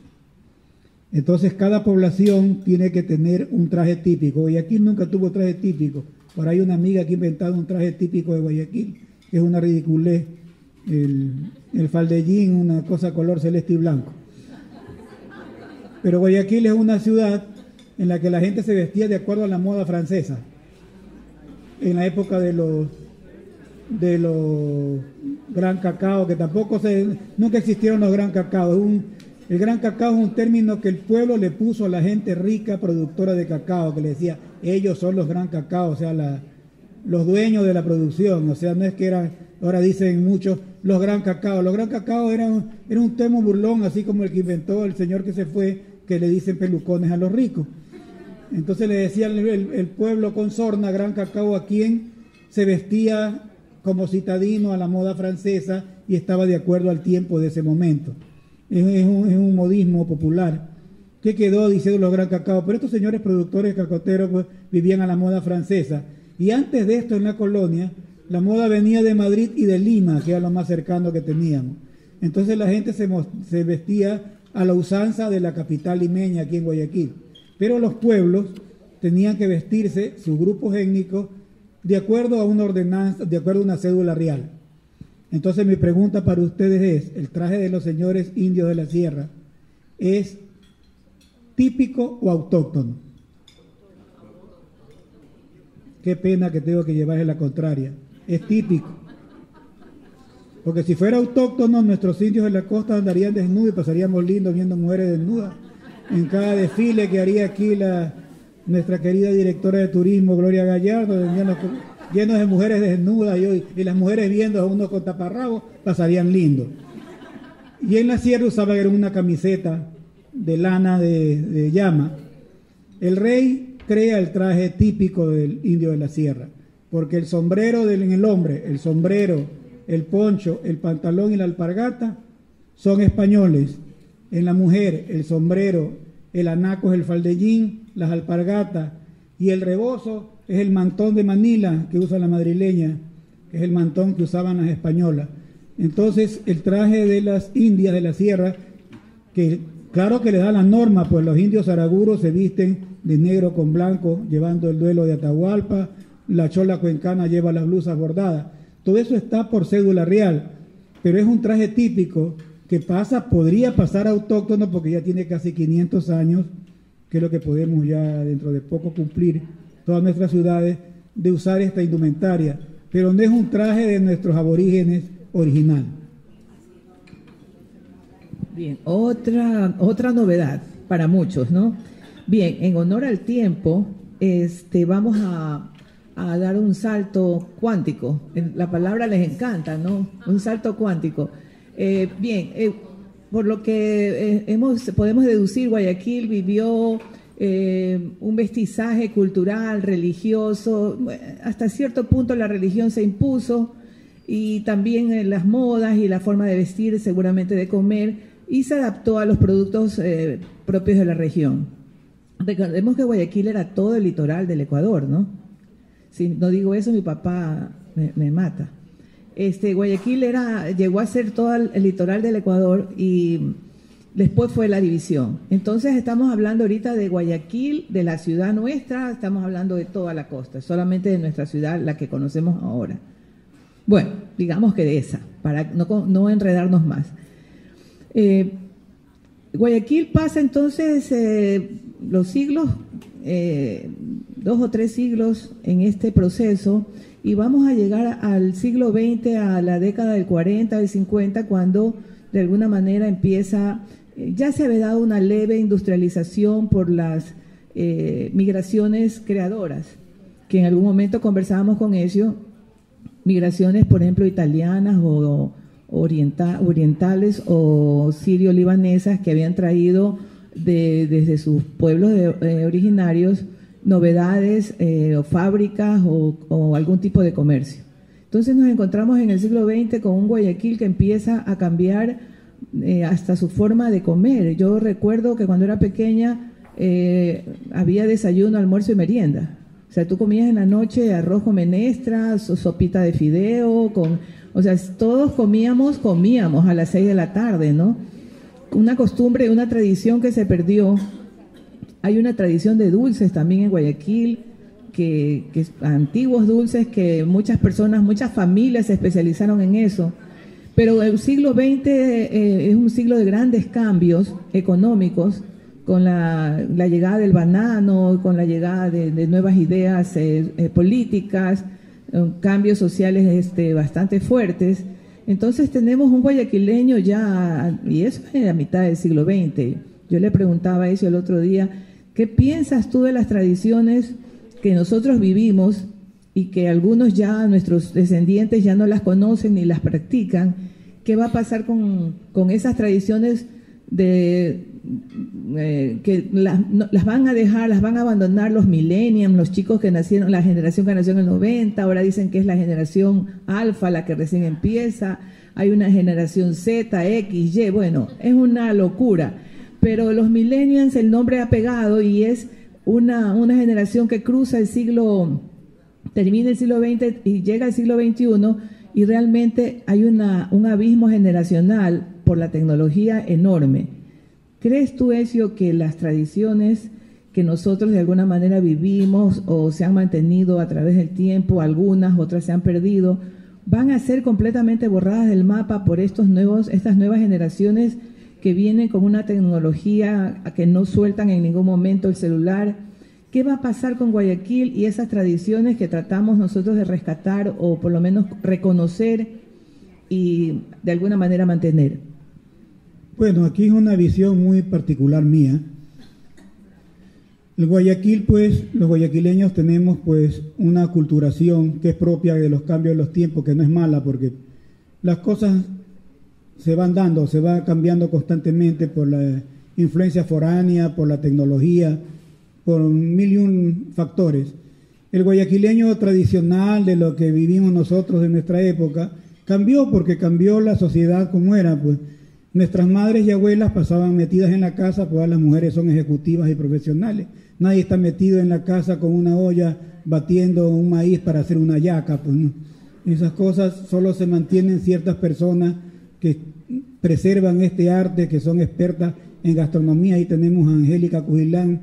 Entonces cada población tiene que tener un traje típico. Guayaquil nunca tuvo traje típico. Por ahí una amiga que ha inventado un traje típico de Guayaquil, que es una ridiculez. El, el faldellín, una cosa color celeste y blanco. Pero Guayaquil es una ciudad en la que la gente se vestía de acuerdo a la moda francesa. En la época de los de los gran cacao, que tampoco se, nunca existieron los gran cacao. Un, el gran cacao es un término que el pueblo le puso a la gente rica productora de cacao, que le decía, ellos son los gran cacao, o sea, la, los dueños de la producción, o sea, no es que eran, ahora dicen muchos, los gran cacao. Los gran cacao era un, era un tema burlón, así como el que inventó el señor que se fue, que le dicen pelucones a los ricos. Entonces le decía el, pueblo con sorna, gran cacao, a quien se vestía como citadino a la moda francesa y estaba de acuerdo al tiempo de ese momento. Es, un, modismo popular que quedó diciendo los gran cacao, pero estos señores productores cacoteros pues, vivían a la moda francesa. Y antes de esto en la colonia, la moda venía de Madrid y de Lima, que era lo más cercano que teníamos. Entonces la gente se, se vestía a la usanza de la capital limeña aquí en Guayaquil. Pero los pueblos tenían que vestirse, sus grupos étnicos, de acuerdo a una ordenanza, de acuerdo a una cédula real. Entonces mi pregunta para ustedes es, ¿el traje de los señores indios de la sierra es típico o autóctono? Qué pena que tengo que llevarle la contraria. Es típico. Porque si fuera autóctono, nuestros indios de la costa andarían desnudos y pasaríamos lindos viendo mujeres desnudas en cada desfile que haría aquí la, nuestra querida directora de turismo, Gloria Gallardo, llenos, de mujeres desnudas y, las mujeres viendo a uno con taparrabos, pasarían lindo. Y en la sierra usaba una camiseta de lana de, llama. El rey crea el traje típico del indio de la sierra, porque el sombrero del, el hombre, el sombrero, el poncho, el pantalón y la alpargata son españoles. En la mujer, el sombrero, el anaco es el faldellín, las alpargatas y el rebozo es el mantón de Manila que usa la madrileña, que es el mantón que usaban las españolas. Entonces, el traje de las indias de la sierra, que claro que le da la norma, pues los indios araguros se visten de negro con blanco, llevando el duelo de Atahualpa, la chola cuencana lleva las blusas bordadas. Todo eso está por cédula real, pero es un traje típico que pasa, podría pasar autóctono porque ya tiene casi 500 años, que es lo que podemos ya dentro de poco cumplir todas nuestras ciudades, de usar esta indumentaria, pero no es un traje de nuestros aborígenes original. Bien, otra, otra novedad para muchos, ¿no? Bien, en honor al tiempo, este, vamos a, a dar un salto cuántico. La palabra les encanta, ¿no? Un salto cuántico. Eh, bien, eh, por lo que eh, hemos, podemos deducir, Guayaquil vivió un vestizaje cultural, religioso, hasta cierto punto la religión se impuso y también las modas y la forma de vestir, seguramente de comer, y se adaptó a los productos propios de la región. Recordemos que Guayaquil era todo el litoral del Ecuador, ¿no? Si no digo eso, mi papá me mata. Este, Guayaquil era, llegó a ser todo el litoral del Ecuador y después fue la división. Entonces estamos hablando ahorita de Guayaquil, de la ciudad nuestra, estamos hablando de toda la costa, solamente de nuestra ciudad, la que conocemos ahora. Bueno, digamos que de esa, para no, enredarnos más. Eh, Guayaquil pasa entonces eh, los siglos, eh, dos o tres siglos en este proceso y vamos a llegar al siglo XX, a la década del 40, del 50, cuando de alguna manera empieza, eh, ya se había dado una leve industrialización por las migraciones creadoras, que en algún momento conversábamos con ellos, migraciones, por ejemplo, italianas o orientales o sirio-libanesas que habían traído desde sus pueblos eh, originarios novedades eh, o fábricas o, algún tipo de comercio. Entonces nos encontramos en el siglo XX con un Guayaquil que empieza a cambiar eh, hasta su forma de comer. Yo recuerdo que cuando era pequeña había desayuno, almuerzo y merienda. O sea, tú comías en la noche arroz con menestras, sopita de fideo, con o sea, todos comíamos, comíamos a las seis de la tarde, ¿no? Una costumbre, una tradición que se perdió. Hay una tradición de dulces también en Guayaquil, que, antiguos dulces que muchas personas, muchas familias se especializaron en eso. Pero el siglo XX eh, es un siglo de grandes cambios económicos, con la, llegada del banano, con la llegada de, nuevas ideas eh, eh, políticas, cambios sociales este, bastante fuertes. Entonces tenemos un guayaquileño ya, y eso es en la mitad del siglo XX. Yo le preguntaba eso el otro día, ¿qué piensas tú de las tradiciones que nosotros vivimos y que algunos ya, nuestros descendientes ya no las conocen ni las practican? ¿Qué va a pasar con, con esas tradiciones de, eh, que las, van a dejar, las van a abandonar los millennials, los chicos que nacieron, la generación que nació en el 90, ahora dicen que es la generación alfa la que recién empieza, hay una generación Z, X, Y, bueno, es una locura, pero los millennials el nombre ha pegado y es una, una generación que cruza el siglo, termina el siglo XX y llega al siglo XXI y realmente hay una, un abismo generacional por la tecnología enorme. ¿Crees tú, Ezio, que las tradiciones que nosotros de alguna manera vivimos o se han mantenido a través del tiempo, algunas, otras se han perdido, van a ser completamente borradas del mapa por estos nuevos, estas nuevas generaciones que vienen con una tecnología que no sueltan en ningún momento el celular? ¿Qué va a pasar con Guayaquil y esas tradiciones que tratamos nosotros de rescatar o por lo menos reconocer y de alguna manera mantener? Bueno, aquí es una visión muy particular mía. El Guayaquil, pues, los guayaquileños tenemos pues una culturación que es propia de los cambios de los tiempos, que no es mala, porque las cosas se van dando, se va cambiando constantemente por la influencia foránea, por la tecnología, por mil y un factores. El guayaquileño tradicional de lo que vivimos nosotros en nuestra época cambió porque cambió la sociedad como era, pues Nuestras madres y abuelas pasaban metidas en la casa, pues las mujeres son ejecutivas y profesionales. Nadie está metido en la casa con una olla batiendo un maíz para hacer una yaca. Pues, Esas cosas solo se mantienen ciertas personas que preservan este arte, que son expertas en gastronomía. Ahí tenemos a Angélica Cujilán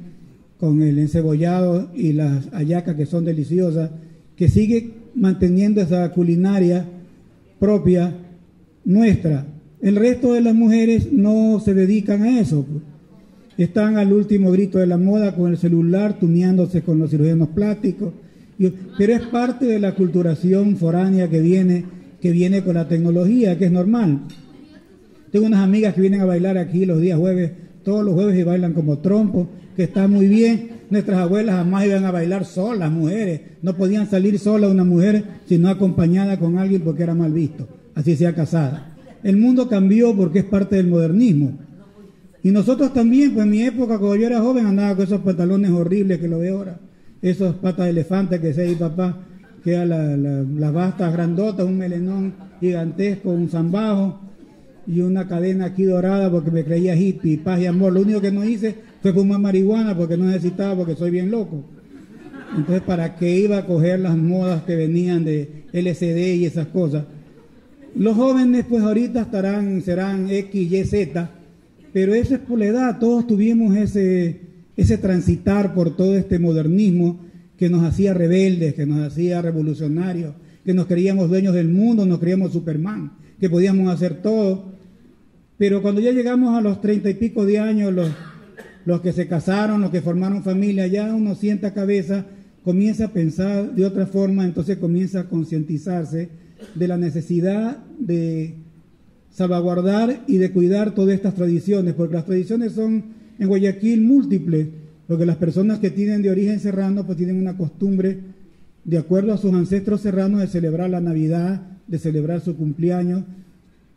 con el encebollado y las ayacas que son deliciosas, que sigue manteniendo esa culinaria propia nuestra. El resto de las mujeres no se dedican a eso. Están al último grito de la moda con el celular, tuneándose con los cirujanos plásticos. Pero es parte de la culturación foránea que viene, que viene con la tecnología, que es normal. Tengo unas amigas que vienen a bailar aquí los días jueves, todos los jueves y bailan como trompo, que está muy bien. Nuestras abuelas jamás iban a bailar solas, mujeres. No podían salir sola una mujer, sino acompañada con alguien porque era mal visto, así sea casada. El mundo cambió porque es parte del modernismo. Y nosotros también, pues en mi época, cuando yo era joven, andaba con esos pantalones horribles que lo veo ahora. Esos patas de elefante que sé, papá, que era la, la, las bastas grandotas, un melenón gigantesco, un zambajo y una cadena aquí dorada porque me creía hippie, paz y amor. Lo único que no hice fue fumar marihuana porque no necesitaba, porque soy bien loco. Entonces, ¿para qué iba a coger las modas que venían de LCD y esas cosas? Los jóvenes pues ahorita estarán, serán X, Y, Z, pero eso es por la edad, todos tuvimos ese, ese transitar por todo este modernismo que nos hacía rebeldes, que nos hacía revolucionarios, que nos creíamos dueños del mundo, nos creíamos Superman, que podíamos hacer todo. Pero cuando ya llegamos a los treinta y pico de años, los, los que se casaron, los que formaron familia, ya uno sienta cabeza, comienza a pensar de otra forma, entonces comienza a concientizarse de la necesidad de salvaguardar y de cuidar todas estas tradiciones, porque las tradiciones son en Guayaquil múltiples, porque las personas que tienen de origen serrano pues tienen una costumbre, de acuerdo a sus ancestros serranos, de celebrar la Navidad, de celebrar su cumpleaños.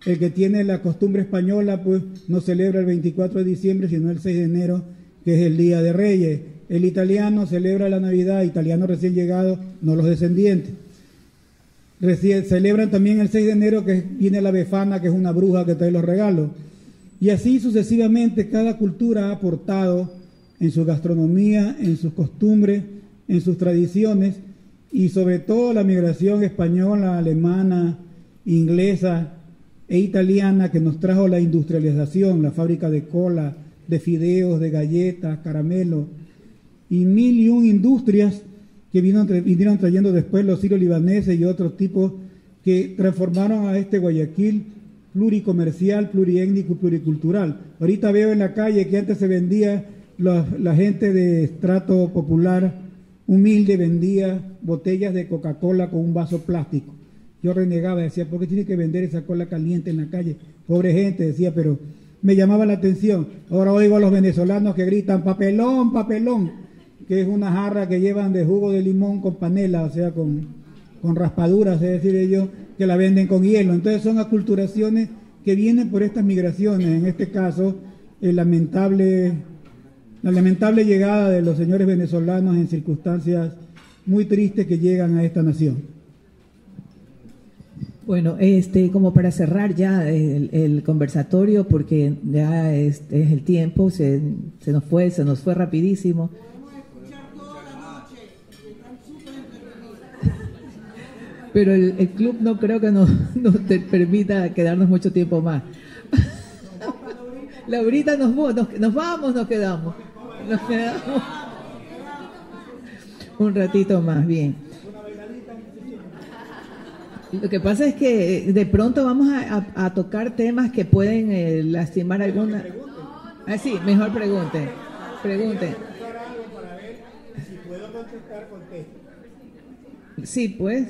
El que tiene la costumbre española pues no celebra el 24 de diciembre, sino el 6 de enero, que es el Día de Reyes. El italiano celebra la Navidad, italiano recién llegado, no los descendientes celebran también el 6 de enero que viene la befana, que es una bruja que trae los regalos. Y así sucesivamente cada cultura ha aportado en su gastronomía, en sus costumbres, en sus tradiciones y sobre todo la migración española, alemana, inglesa e italiana que nos trajo la industrialización, la fábrica de cola, de fideos, de galletas, caramelos y mil y un industrias que vinieron trayendo después los sirio libaneses y otros tipos que transformaron a este Guayaquil pluricomercial, pluriétnico, pluricultural. Ahorita veo en la calle que antes se vendía, la, gente de estrato popular humilde vendía botellas de Coca-Cola con un vaso plástico. Yo renegaba, decía, ¿por qué tiene que vender esa cola caliente en la calle? Pobre gente, decía, pero me llamaba la atención. Ahora oigo a los venezolanos que gritan, papelón, papelón que es una jarra que llevan de jugo de limón con panela, o sea, con, con raspaduras, es decir, ellos que la venden con hielo. Entonces son aculturaciones que vienen por estas migraciones, en este caso, el lamentable, la lamentable llegada de los señores venezolanos en circunstancias muy tristes que llegan a esta nación. Bueno, este, como para cerrar ya el, conversatorio, porque ya es, el tiempo, se, se, nos fue, se nos fue rapidísimo. pero el, club no creo que nos, te permita quedarnos mucho tiempo más. [laughs] Laurita, nos, nos, nos vamos, nos quedamos. Un ratito más, bien. Lo que pasa es que de pronto vamos a, tocar temas que pueden eh, lastimar alguna. Ah, sí, mejor pregunte. Pregunte. Sí, pues.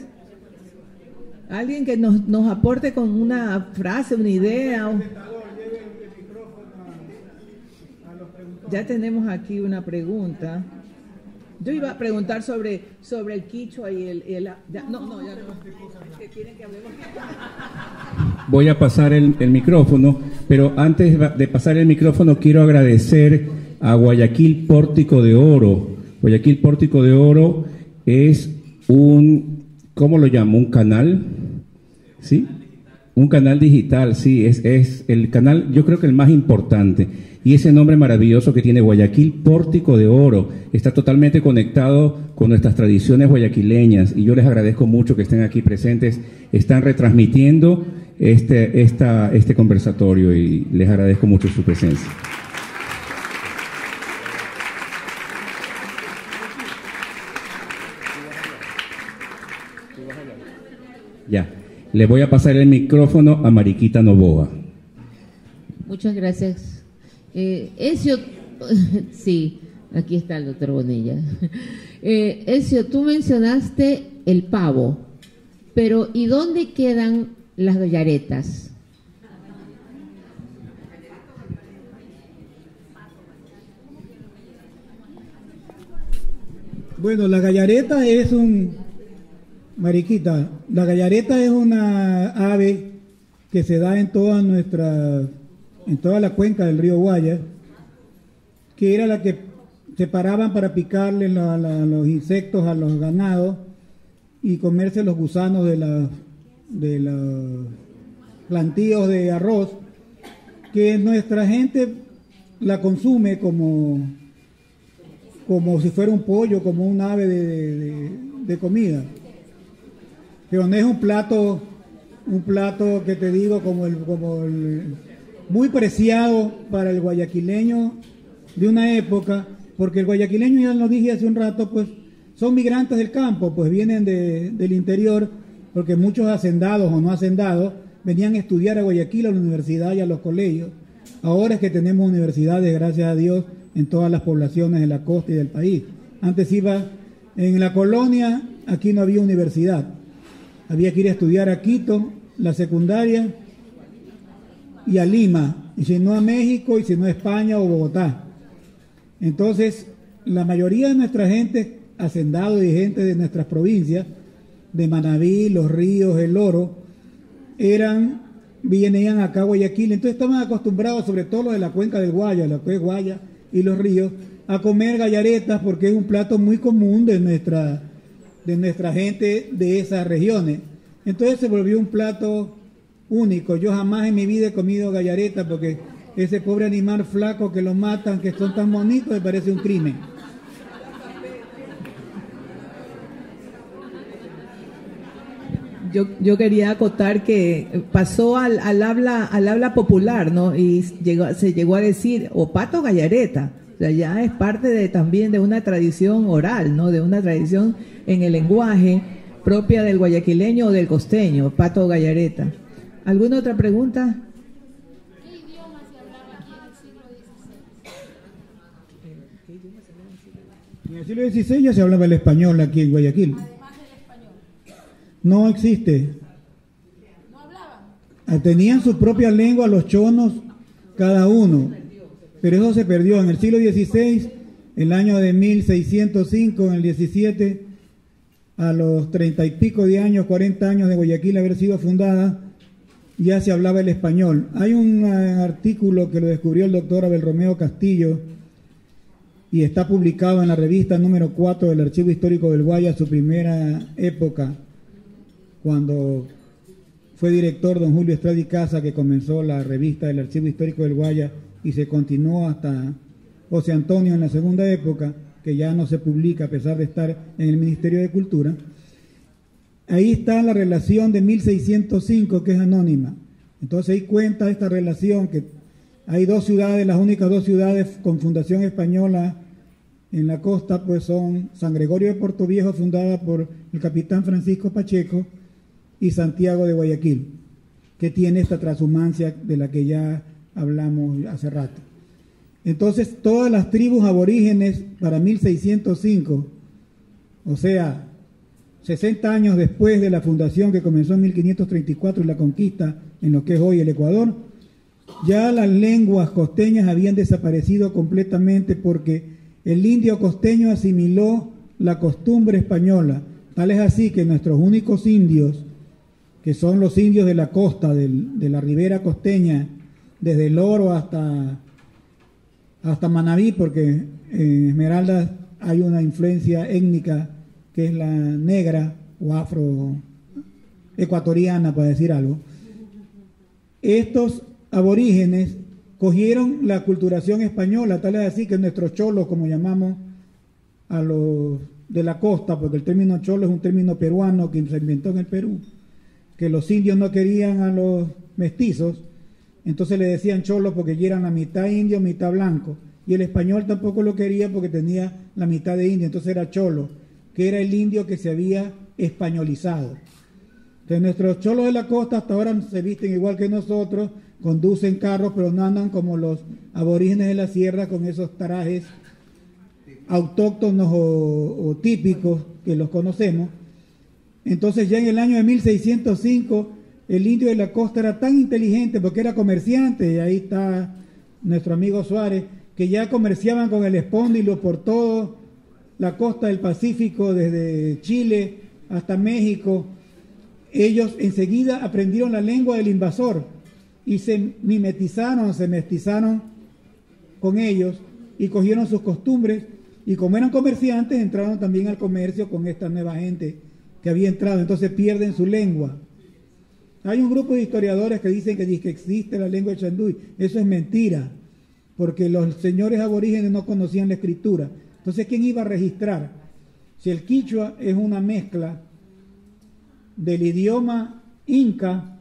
Alguien que nos, nos aporte con una frase, una idea. Ya tenemos aquí una pregunta. Yo iba a preguntar sobre, sobre el quichua y el... no, no, ya no. Voy a pasar el, el, micrófono, pero antes de pasar el micrófono quiero agradecer a Guayaquil Pórtico de Oro. Guayaquil Pórtico de Oro es un, ¿cómo lo llamo? Un canal ¿sí? Un canal digital, sí, es, es el canal, yo creo que el más importante. Y ese nombre maravilloso que tiene Guayaquil, Pórtico de Oro, está totalmente conectado con nuestras tradiciones guayaquileñas. Y yo les agradezco mucho que estén aquí presentes. Están retransmitiendo este, esta, este conversatorio y les agradezco mucho su presencia. Ya. Le voy a pasar el micrófono a Mariquita Novoa. Muchas gracias. Eh, Ezio, [laughs] sí, aquí está el doctor Bonilla. [laughs] Eh, Ezio, tú mencionaste el pavo, pero ¿y dónde quedan las gallaretas? Bueno, la gallareta es un, Mariquita, la gallareta es una ave que se da en toda nuestra, en toda la cuenca del río Guaya, que era la que separaban para picarle los insectos a los ganados y comerse los gusanos de, la, de los plantíos de arroz, que nuestra gente la consume como, como si fuera un pollo, como un ave de comida. Pero no es un plato, un plato que te digo como el, como el muy preciado para el guayaquileño de una época, porque el guayaquileño, ya lo dije hace un rato, pues son migrantes del campo, pues vienen de, del interior, porque muchos hacendados o no hacendados venían a estudiar a Guayaquil, a la universidad y a los colegios. Ahora es que tenemos universidades, gracias a Dios, en todas las poblaciones de la costa y del país. Antes iba en la colonia, aquí no había universidad. Había que ir a estudiar a Quito, la secundaria, y a Lima, y si no a México, y si no a España o Bogotá. Entonces, la mayoría de nuestra gente, hacendado y gente de nuestras provincias, de Manabí, Los Ríos, El Oro, eran, venían acá a Guayaquil, entonces estaban acostumbrados, sobre todo los de la cuenca del Guaya, la es Guaya y los ríos, a comer gallaretas porque es un plato muy común de nuestra, de nuestra gente de esas regiones. Entonces se volvió un plato único. Yo jamás en mi vida he comido gallaretas porque ese pobre animal flaco que lo matan, que son tan bonitos, me parece un crimen. Yo, yo, quería acotar que pasó al, al, habla al habla popular, ¿no? Y llegó, se llegó a decir o pato gallareta. O sea, ya es parte de, también de una tradición oral, ¿no? De una tradición en el lenguaje propia del guayaquileño o del costeño, pato gallareta. ¿Alguna otra pregunta? ¿Qué idioma se hablaba aquí en el siglo XVI? En el siglo XVI ya se hablaba el español aquí en Guayaquil. No existe. ¿No hablaban? Tenían su propia lengua los chonos, cada uno. Pero eso se perdió. En el siglo XVI, el año de 1605, en el 17, a los treinta y pico de años, 40 años de Guayaquil haber sido fundada, ya se hablaba el español. Hay un artículo que lo descubrió el doctor Abel Romeo Castillo y está publicado en la revista número 4 del Archivo Histórico del Guaya, su primera época cuando fue director don Julio Estradi Casa, que comenzó la revista del Archivo Histórico del Guaya y se continuó hasta José Antonio en la segunda época, que ya no se publica a pesar de estar en el Ministerio de Cultura. Ahí está la relación de 1605, que es anónima. Entonces ahí cuenta esta relación que hay dos ciudades, las únicas dos ciudades con fundación española en la costa, pues son San Gregorio de Puerto Viejo, fundada por el capitán Francisco Pacheco, y Santiago de Guayaquil, que tiene esta transhumancia de la que ya hablamos hace rato. Entonces, todas las tribus aborígenes para 1605, o sea, 60 años después de la fundación que comenzó en 1534 y la conquista en lo que es hoy el Ecuador, ya las lenguas costeñas habían desaparecido completamente porque el indio costeño asimiló la costumbre española. Tal es así que nuestros únicos indios que son los indios de la costa, de la ribera costeña, desde el Oro hasta, hasta Manabí, porque en Esmeralda hay una influencia étnica que es la negra o afro ecuatoriana, para decir algo. Estos aborígenes cogieron la culturación española, tal es así que nuestros cholos, como llamamos a los de la costa, porque el término cholo es un término peruano que se inventó en el Perú, que los indios no querían a los mestizos, entonces le decían cholo porque eran la mitad indio, mitad blanco. Y el español tampoco lo quería porque tenía la mitad de indio, entonces era cholo, que era el indio que se había españolizado. Entonces nuestros cholos de la costa hasta ahora se visten igual que nosotros, conducen carros, pero no andan como los aborígenes de la sierra con esos trajes autóctonos o típicos que los conocemos, entonces ya en el año de 1605 el indio de la costa era tan inteligente porque era comerciante, y ahí está nuestro amigo Suárez, que ya comerciaban con el espóndilo por toda la costa del Pacífico, desde Chile hasta México. Ellos enseguida aprendieron la lengua del invasor y se mimetizaron, se mestizaron con ellos y cogieron sus costumbres y como eran comerciantes entraron también al comercio con esta nueva gente que había entrado, entonces pierden su lengua. Hay un grupo de historiadores que dicen que, existe la lengua de Chanduy. Eso es mentira, porque los señores aborígenes no conocían la escritura. Entonces, ¿quién iba a registrar? Si el quichua es una mezcla del idioma inca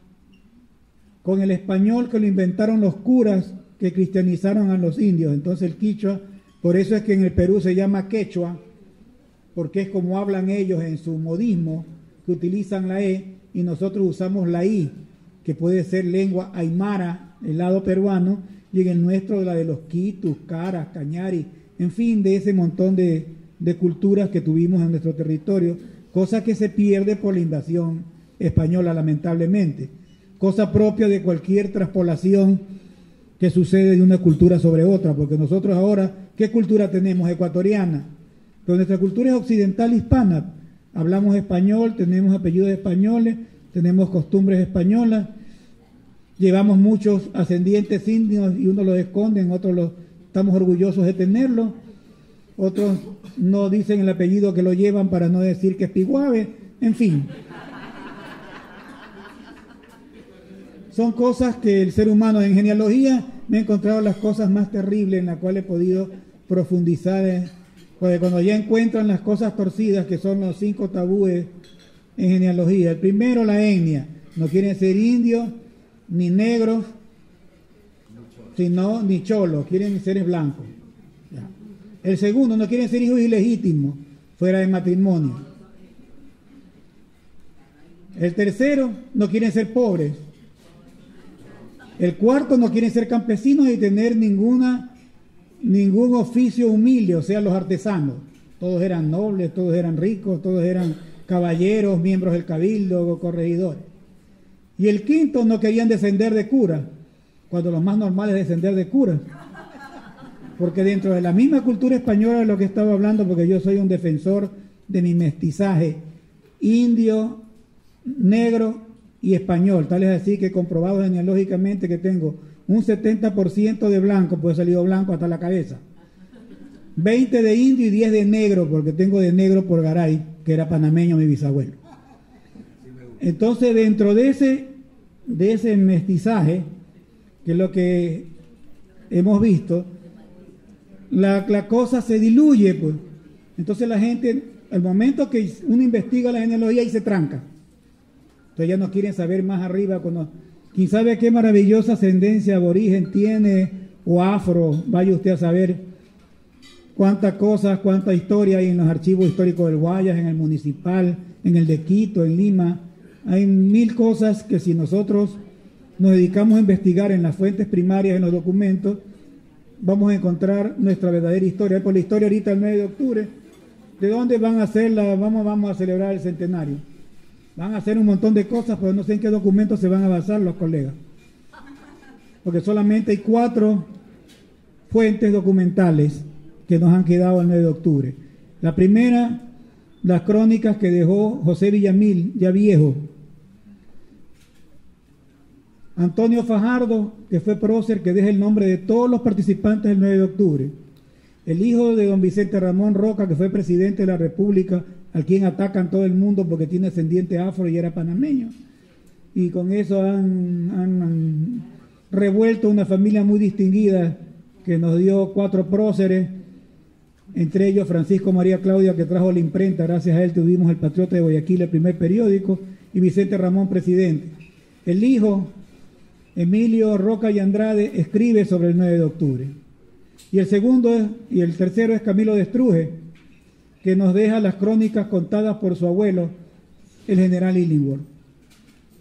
con el español que lo inventaron los curas que cristianizaron a los indios. Entonces el quichua, por eso es que en el Perú se llama quechua, porque es como hablan ellos en su modismo, que utilizan la E y nosotros usamos la I, que puede ser lengua aymara, el lado peruano, y en el nuestro la de los quitus, caras, cañari, en fin, de ese montón de, culturas que tuvimos en nuestro territorio, cosa que se pierde por la invasión española, lamentablemente, cosa propia de cualquier traspolación que sucede de una cultura sobre otra, porque nosotros ahora, ¿qué cultura tenemos? Ecuatoriana, pero nuestra cultura es occidental hispana, hablamos español, tenemos apellidos españoles, tenemos costumbres españolas, llevamos muchos ascendientes indios y uno los esconde, otros los, estamos orgullosos de tenerlo, otros no dicen el apellido que lo llevan para no decir que es piguave, en fin. Son cosas que el ser humano en genealogía me he encontrado las cosas más terribles en las cuales he podido profundizar. Eh, porque cuando ya encuentran las cosas torcidas, que son los cinco tabúes en genealogía. El primero, la etnia. No quieren ser indios, ni negros, sino ni cholos, quieren ser blancos. El segundo, no quieren ser hijos ilegítimos, fuera de matrimonio. El tercero, no quieren ser pobres. El cuarto, no quieren ser campesinos y tener ninguna, ningún oficio humilde, o sea, los artesanos. Todos eran nobles, todos eran ricos, todos eran caballeros, miembros del cabildo corregidores. Y el quinto, no querían descender de cura, cuando lo más normal es descender de cura. Porque dentro de la misma cultura española de lo que estaba hablando, porque yo soy un defensor de mi mestizaje indio, negro y español. Tal es así que comprobado genealógicamente que tengo un 70% de blanco, pues he salido blanco hasta la cabeza. 20 de indio y 10 de negro, porque tengo de negro por Garay, que era panameño mi bisabuelo. Entonces, dentro de ese, de ese mestizaje, que es lo que hemos visto, la, la cosa se diluye, pues. Entonces la gente, al momento que uno investiga la genealogía, y se tranca. Entonces ya no quieren saber más arriba. Cuando, ¿Quién sabe qué maravillosa ascendencia aborigen tiene o afro? Vaya usted a saber cuántas cosas, cuánta historia hay en los archivos históricos del Guayas, en el municipal, en el de Quito, en Lima. Hay mil cosas que si nosotros nos dedicamos a investigar en las fuentes primarias, en los documentos, vamos a encontrar nuestra verdadera historia. Por la historia ahorita el 9 de octubre, ¿de dónde van a hacer la, vamos, vamos a celebrar el centenario? Van a hacer un montón de cosas, pero no sé en qué documentos se van a basar los colegas. Porque solamente hay cuatro fuentes documentales que nos han quedado el 9 de octubre. La primera, las crónicas que dejó José Villamil, ya viejo. Antonio Fajardo, que fue prócer, que deja el nombre de todos los participantes del 9 de octubre. El hijo de don Vicente Ramón Roca, que fue presidente de la República a quien atacan todo el mundo porque tiene ascendiente afro y era panameño. Y con eso han, revuelto una familia muy distinguida que nos dio cuatro próceres, entre ellos Francisco María Claudia, que trajo la imprenta, gracias a él tuvimos el Patriota de Guayaquil, el primer periódico, y Vicente Ramón, presidente. El hijo, Emilio Roca y Andrade, escribe sobre el 9 de octubre. Y el segundo y el tercero es Camilo Destruje, que nos deja las crónicas contadas por su abuelo, el general Illingworth.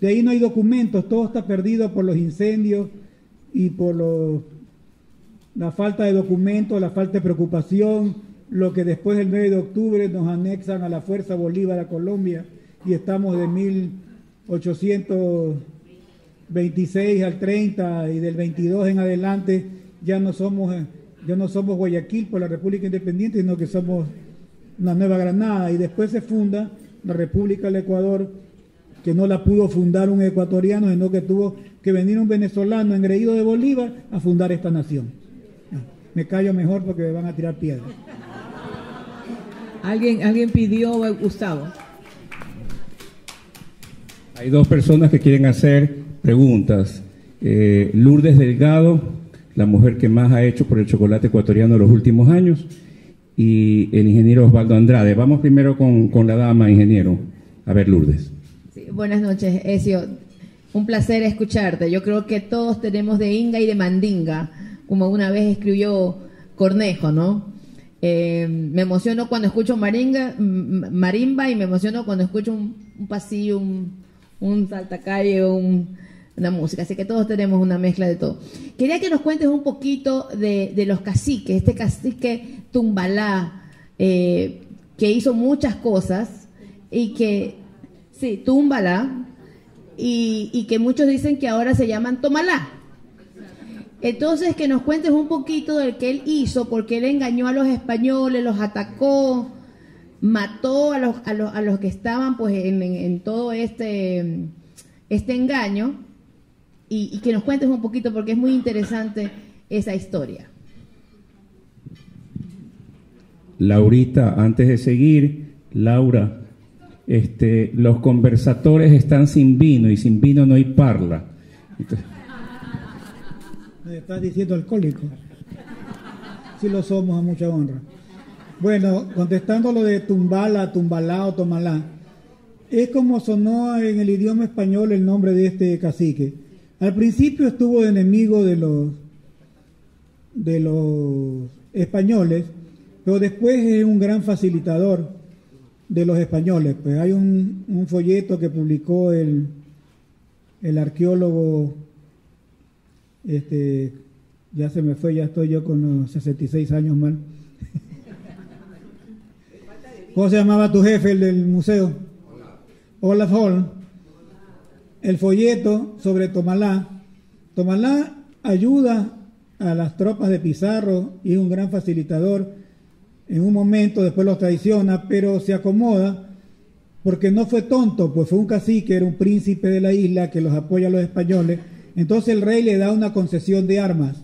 De ahí no hay documentos, todo está perdido por los incendios y por la falta de documentos, la falta de preocupación, lo que después del 9 de octubre nos anexan a la Fuerza Bolívar a Colombia y estamos de 1826 al 30 y del 22 en adelante ya no somos ya no somos Guayaquil por la República Independiente, sino que somos una Nueva Granada y después se funda la República del Ecuador, que no la pudo fundar un ecuatoriano, sino que tuvo que venir un venezolano engreído de Bolívar a fundar esta nación. Me callo mejor porque me van a tirar piedras. ¿Alguien, alguien pidió, Gustavo? Hay dos personas que quieren hacer preguntas. Eh, Lourdes Delgado, la mujer que más ha hecho por el chocolate ecuatoriano en los últimos años, y el ingeniero Osvaldo Andrade. Vamos primero con, la dama, ingeniero. A ver, Lourdes. buenas noches, Ezio. Un placer escucharte. Yo creo que todos tenemos de Inga y de Mandinga, como una vez escribió Cornejo, ¿no? Eh, me emociono cuando escucho maringa, marimba y me emociono cuando escucho un, pasillo, un, un saltacalle, un, una música. Así que todos tenemos una mezcla de todo. Quería que nos cuentes un poquito de, los caciques, este cacique Tumbalá, eh, que hizo muchas cosas y que, sí, Tumbalá, y, y que muchos dicen que ahora se llaman Tomalá. Entonces, que nos cuentes un poquito del que él hizo, porque él engañó a los españoles, los atacó, mató a los, a los, a los que estaban pues en, todo este, este engaño, y, y que nos cuentes un poquito, porque es muy interesante esa historia. Laurita, antes de seguir, Laura, este, los conversatores están sin vino y sin vino no hay parla. Me estás diciendo alcohólico. Si lo somos a mucha honra. Bueno, contestando lo de tumbala, tumbalá o tomalá, es como sonó en el idioma español el nombre de este cacique. Al principio estuvo enemigo de los de los españoles, pero después es un gran facilitador de los españoles. Pues hay un, un folleto que publicó el, el arqueólogo este, ya se me fue, ya estoy yo con los 66 años mal. [laughs] ¿Cómo se llamaba tu jefe, el del museo? Olaf Hall. El folleto sobre Tomalá. Tomalá ayuda a las tropas de Pizarro y es un gran facilitador. En un momento después los traiciona, pero se acomoda porque no fue tonto, pues fue un cacique, era un príncipe de la isla que los apoya a los españoles entonces el rey le da una concesión de armas,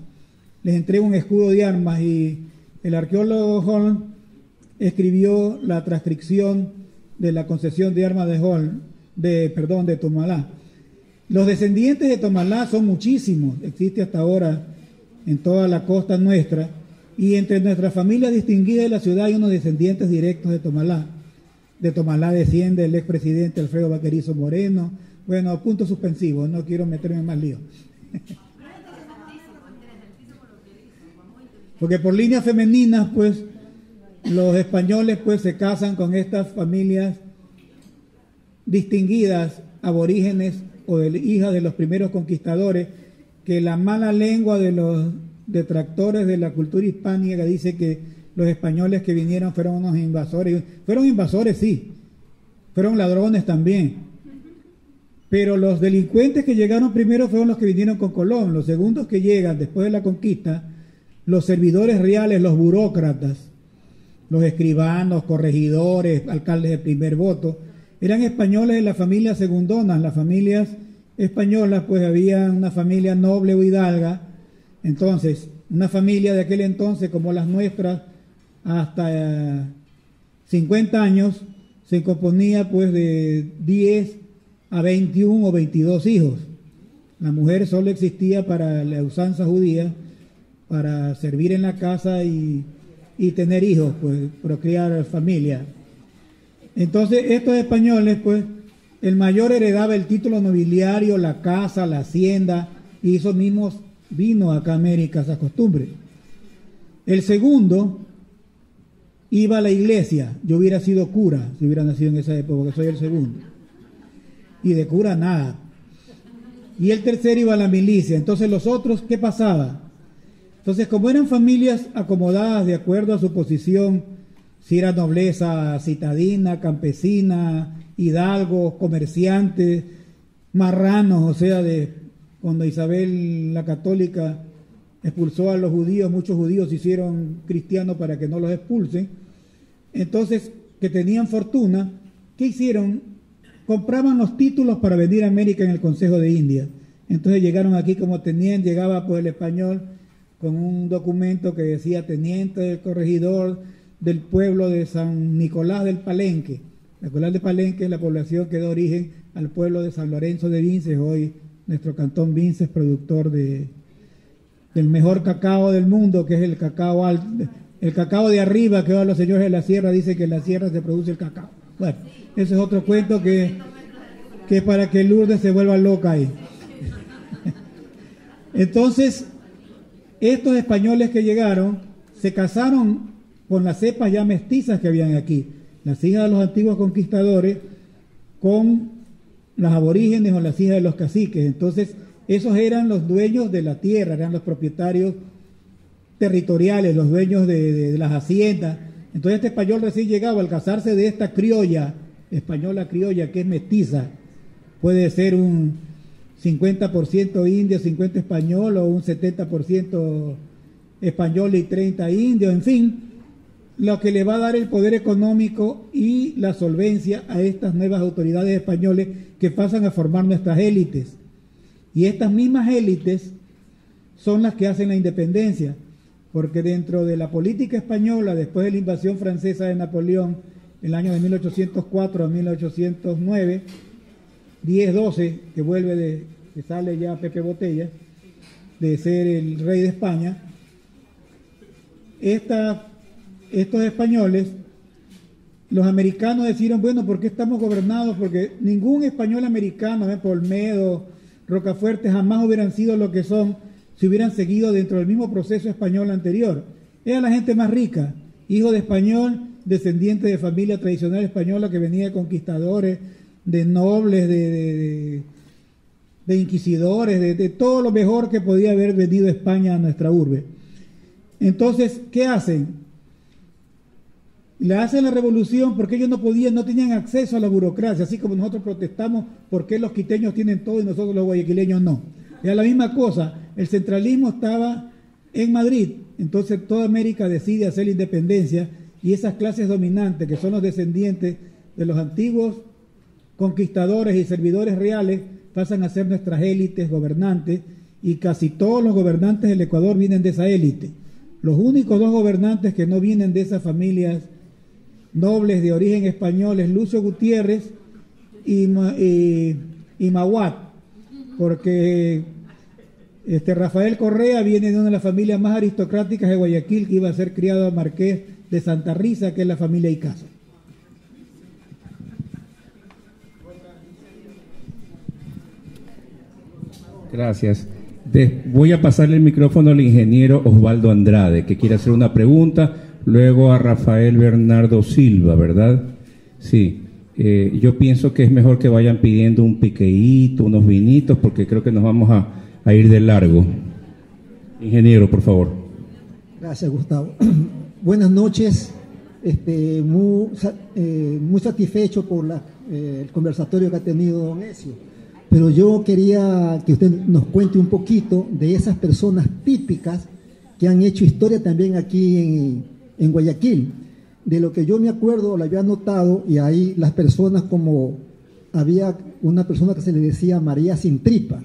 les entrega un escudo de armas y el arqueólogo Holm escribió la transcripción de la concesión de armas de Holm, de, perdón, de Tomalá. Los descendientes de Tomalá son muchísimos, existe hasta ahora en toda la costa nuestra, y entre nuestras familias distinguidas de la ciudad hay unos descendientes directos de Tomalá. De Tomalá desciende el expresidente Alfredo Vaquerizo Moreno, bueno, punto suspensivo, no quiero meterme en más lío. [laughs] Porque por líneas femeninas, pues, los españoles, pues, se casan con estas familias distinguidas, aborígenes o de, hijas de los primeros conquistadores, que la mala lengua de los detractores de la cultura hispánica dice que los españoles que vinieron fueron unos invasores. Fueron invasores, sí. Fueron ladrones también pero los delincuentes que llegaron primero fueron los que vinieron con Colón, los segundos que llegan después de la conquista, los servidores reales, los burócratas, los escribanos, corregidores, alcaldes de primer voto, eran españoles de las familias segundonas, las familias españolas, pues había una familia noble o hidalga, entonces, una familia de aquel entonces como las nuestras, hasta 50 años, se componía pues de 10 a 21 o 22 hijos. La mujer solo existía para la usanza judía, para servir en la casa y, tener hijos, pues procrear familia. Entonces, estos españoles, pues, el mayor heredaba el título nobiliario, la casa, la hacienda, y eso mismo vino acá a América esa costumbre. El segundo iba a la iglesia. Yo hubiera sido cura si hubiera nacido en esa época, porque soy el segundo y de cura nada. Y el tercero iba a la milicia. Entonces los otros, ¿qué pasaba? Entonces, como eran familias acomodadas de acuerdo a su posición, si era nobleza citadina, campesina, hidalgo, comerciantes, marranos, o sea, de cuando Isabel la católica expulsó a los judíos, muchos judíos se hicieron cristianos para que no los expulsen. Entonces, que tenían fortuna, ¿qué hicieron? compraban los títulos para venir a América en el Consejo de India. Entonces llegaron aquí como teniente, llegaba pues el español con un documento que decía teniente del corregidor del pueblo de San Nicolás del Palenque. Nicolás de Palenque es la población que da origen al pueblo de San Lorenzo de Vinces, hoy nuestro cantón Vinces, productor de, del mejor cacao del mundo, que es el cacao alto, el cacao de arriba, que ahora los señores de la sierra dicen que en la sierra se produce el cacao. Bueno, ese es otro cuento que que para que Lourdes se vuelva loca ahí. [laughs] Entonces, estos españoles que llegaron se casaron con las cepas ya mestizas que habían aquí, las hijas de los antiguos conquistadores con las aborígenes o las hijas de los caciques. Entonces, esos eran los dueños de la tierra, eran los propietarios territoriales, los dueños de, las haciendas. Entonces este español recién llegado al casarse de esta criolla, española criolla, que es mestiza, puede ser un 50% indio, 50% español o un 70% español y 30 indio, en fin, lo que le va a dar el poder económico y la solvencia a estas nuevas autoridades españoles que pasan a formar nuestras élites. Y estas mismas élites son las que hacen la independencia, porque dentro de la política española, después de la invasión francesa de Napoleón, en el año de 1804 a 1809, 10-12, que vuelve de, que sale ya Pepe Botella, de ser el rey de España, estos españoles, los americanos decidieron, bueno, ¿por qué estamos gobernados? Porque ningún español americano, ¿eh? Polmedo, Rocafuerte, jamás hubieran sido lo que son si hubieran seguido dentro del mismo proceso español anterior. Era la gente más rica, hijo de español, descendiente de familia tradicional española que venía de conquistadores, de nobles, de, de, inquisidores, de, de, todo lo mejor que podía haber venido España a nuestra urbe. Entonces, ¿qué hacen? Le hacen la revolución porque ellos no podían, no tenían acceso a la burocracia, así como nosotros protestamos porque los quiteños tienen todo y nosotros los guayaquileños no. Era la misma cosa, el centralismo estaba en Madrid, entonces toda América decide hacer la independencia y esas clases dominantes que son los descendientes de los antiguos conquistadores y servidores reales pasan a ser nuestras élites gobernantes y casi todos los gobernantes del Ecuador vienen de esa élite. Los únicos dos gobernantes que no vienen de esas familias nobles de origen español es Lucio Gutiérrez y, y, Mahuat, porque este Rafael Correa viene de una de las familias más aristocráticas de Guayaquil, que iba a ser criado a Marqués de Santa Risa, que es la familia Icaza. Gracias voy a pasarle el micrófono al ingeniero Osvaldo Andrade, que quiere hacer una pregunta, luego a Rafael Bernardo Silva, ¿verdad? Sí. Eh, yo pienso que es mejor que vayan pidiendo un piqueíto, unos vinitos, porque creo que nos vamos a, ir de largo. Ingeniero, por favor. Gracias, Gustavo. [clears throat] Buenas noches. Este, muy, eh, muy satisfecho por la, eh, el conversatorio que ha tenido Don Ezio pero yo quería que usted nos cuente un poquito de esas personas típicas que han hecho historia también aquí en, Guayaquil. De lo que yo me acuerdo, lo había notado, y ahí las personas como había una persona que se le decía María Sin Tripa,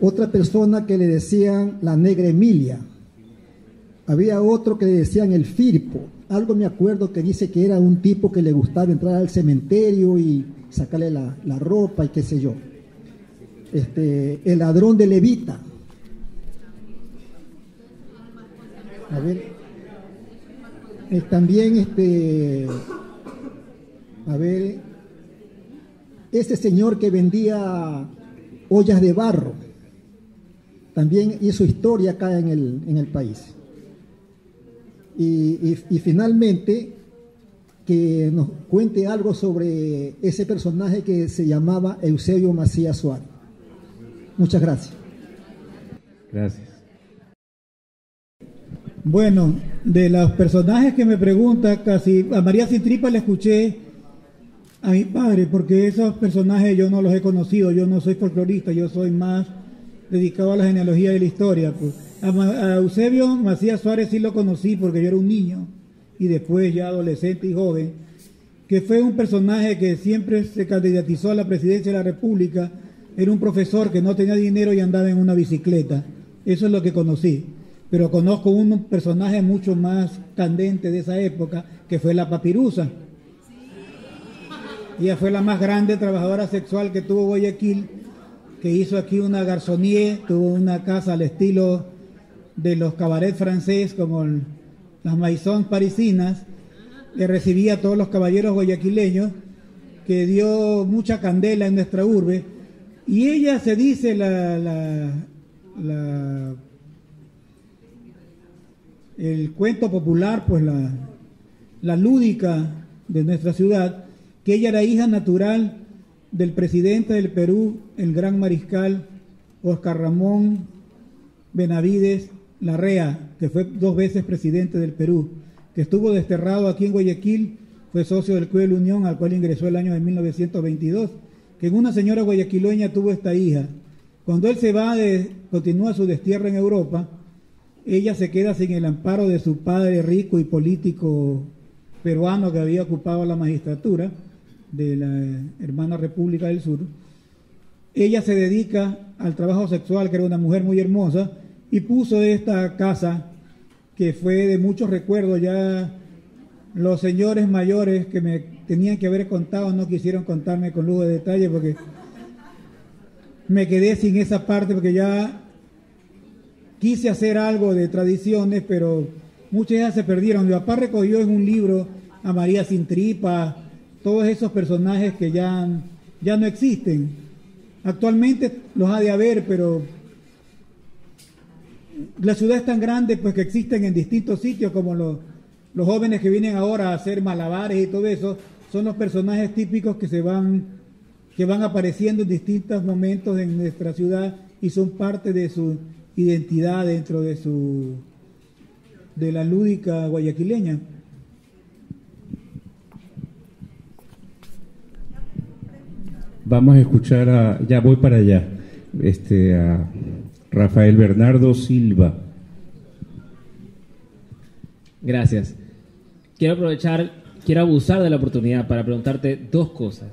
otra persona que le decían la Negra Emilia, había otro que le decían el Firpo, algo me acuerdo que dice que era un tipo que le gustaba entrar al cementerio y sacarle la, la ropa y qué sé yo este, el ladrón de Levita. A ver, eh, también este, a ver, ese señor que vendía ollas de barro, también hizo historia acá en el, en el país. Y, y, finalmente, que nos cuente algo sobre ese personaje que se llamaba Eusebio Macías Suárez. Muchas gracias. Gracias. Bueno, de los personajes que me pregunta, casi a María Cintripa le escuché a mi padre, porque esos personajes yo no los he conocido, yo no soy folclorista, yo soy más dedicado a la genealogía de la historia. Pues. A, Eusebio Macías Suárez sí lo conocí porque yo era un niño y después ya adolescente y joven, que fue un personaje que siempre se candidatizó a la presidencia de la República era un profesor que no tenía dinero y andaba en una bicicleta. Eso es lo que conocí. Pero conozco un personaje mucho más candente de esa época, que fue la papirusa. Ella fue la más grande trabajadora sexual que tuvo Guayaquil, que hizo aquí una garzonier, tuvo una casa al estilo de los cabarets francés, como las maisons parisinas, que recibía a todos los caballeros guayaquileños que dio mucha candela en nuestra urbe, y ella se dice la el cuento popular, pues la, lúdica de nuestra ciudad, que ella era hija natural del presidente del Perú, el gran mariscal Oscar Ramón Benavides Larrea, que fue dos veces presidente del Perú, que estuvo desterrado aquí en Guayaquil, fue socio del Club de Unión, al cual ingresó el año de 1922, que una señora guayaquileña tuvo esta hija. Cuando él se va, continúa su destierro en Europa, ella se queda sin el amparo de su padre rico y político peruano que había ocupado la magistratura de la hermana República del Sur. Ella se dedica al trabajo sexual, que era una mujer muy hermosa, y puso esta casa que fue de muchos recuerdos. Ya los señores mayores que me tenían que haber contado no quisieron contarme con lujo de detalle porque me quedé sin esa parte porque ya quise hacer algo de tradiciones, pero muchas ya se perdieron. Mi papá recogió en un libro a María Sin Tripa, todos esos personajes que ya, ya no existen. Actualmente los ha de haber, pero la ciudad es tan grande pues que existen en distintos sitios como los, los jóvenes que vienen ahora a hacer malabares y todo eso, son los personajes típicos que se van, que van apareciendo en distintos momentos en nuestra ciudad y son parte de su identidad dentro de su de la lúdica guayaquileña. Vamos a escuchar a, ya voy para allá, este, a Rafael Bernardo Silva. Gracias. Quiero aprovechar, quiero abusar de la oportunidad para preguntarte dos cosas.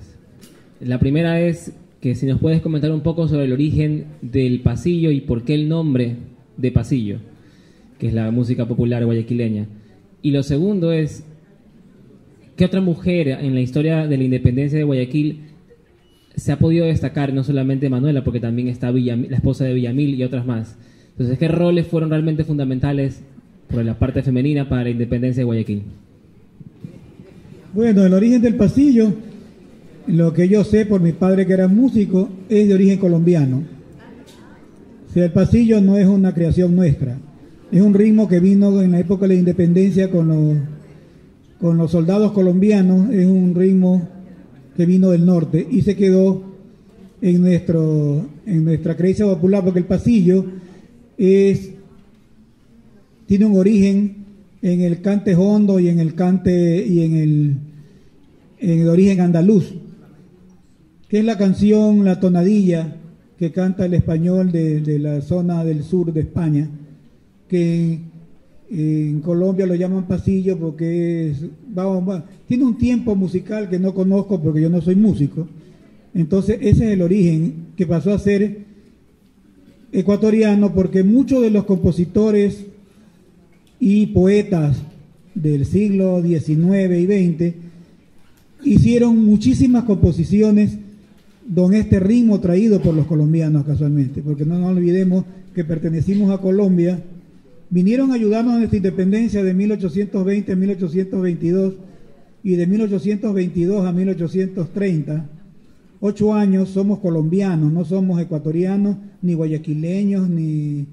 La primera es que si nos puedes comentar un poco sobre el origen del pasillo y por qué el nombre de pasillo, que es la música popular guayaquileña. Y lo segundo es, ¿qué otra mujer en la historia de la independencia de Guayaquil se ha podido destacar? No solamente Manuela, porque también está la esposa de Villamil y otras más. Entonces, ¿qué roles fueron realmente fundamentales por la parte femenina para la independencia de Guayaquil? Bueno, el origen del pasillo lo que yo sé por mi padre que era músico es de origen colombiano. O sea, el pasillo no es una creación nuestra. Es un ritmo que vino en la época de la independencia con los, con los soldados colombianos. Es un ritmo que vino del norte y se quedó en, nuestro, en nuestra creencia popular porque el pasillo es, tiene un origen en el cante hondo y en el cante y en el, en el origen andaluz que es la canción La Tonadilla que canta el español de, la zona del sur de España, que en Colombia lo llaman pasillo porque es, tiene un tiempo musical que no conozco porque yo no soy músico. Entonces ese es el origen que pasó a ser ecuatoriano porque muchos de los compositores y poetas del siglo XIX y XX hicieron muchísimas composiciones don este ritmo traído por los colombianos casualmente, porque no nos olvidemos que pertenecimos a Colombia, vinieron a ayudarnos a nuestra independencia de 1820 a 1822 y de 1822 a 1830. Ocho años somos colombianos, no somos ecuatorianos, ni guayaquileños, ni,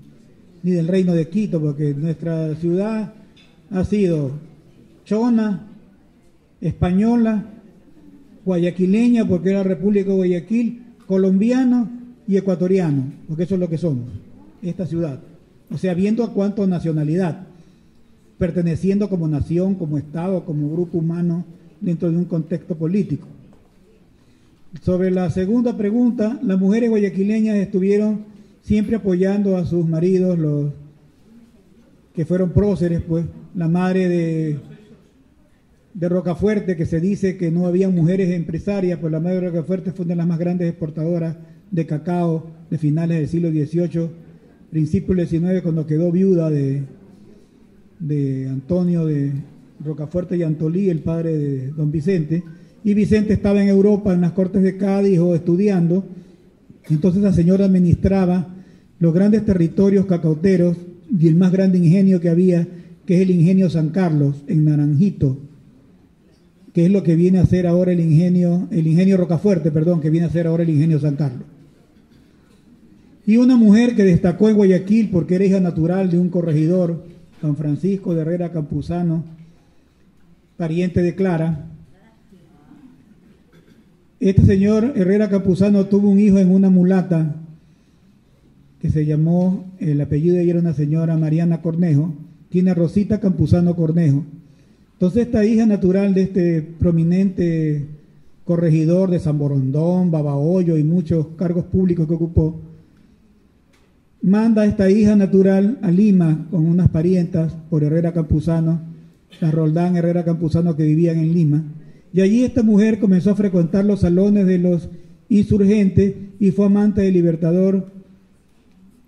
ni del reino de Quito, porque nuestra ciudad ha sido chona, española, guayaquileña, porque era República de Guayaquil, colombiano y ecuatoriano, porque eso es lo que somos, esta ciudad. O sea, viendo a cuánto nacionalidad, perteneciendo como nación, como Estado, como grupo humano dentro de un contexto político. Sobre la segunda pregunta, las mujeres guayaquileñas estuvieron siempre apoyando a sus maridos, los que fueron próceres, pues la madre de de Rocafuerte, que se dice que no había mujeres empresarias, pues la madre de Rocafuerte fue una de las más grandes exportadoras de cacao de finales del siglo XVIII, principios del XIX, cuando quedó viuda de, de Antonio de Rocafuerte y Antolí, el padre de don Vicente, y Vicente estaba en Europa, en las Cortes de Cádiz o estudiando, entonces la señora administraba los grandes territorios cacauteros y el más grande ingenio que había, que es el ingenio San Carlos, en Naranjito, que es lo que viene a hacer ahora el ingenio, el ingenio Rocafuerte, perdón, que viene a hacer ahora el ingenio San Carlos. Y una mujer que destacó en Guayaquil porque era hija natural de un corregidor, San Francisco de Herrera Campuzano, pariente de Clara. Este señor Herrera Campuzano tuvo un hijo en una mulata que se llamó, el apellido de ella era una señora Mariana Cornejo, tiene Rosita Campuzano Cornejo. Entonces esta hija natural de este prominente corregidor de San Borondón, Babahoyo y muchos cargos públicos que ocupó, manda a esta hija natural a Lima con unas parientas por Herrera Campuzano, la Roldán Herrera Campuzano que vivían en Lima. Y allí esta mujer comenzó a frecuentar los salones de los insurgentes y fue amante del libertador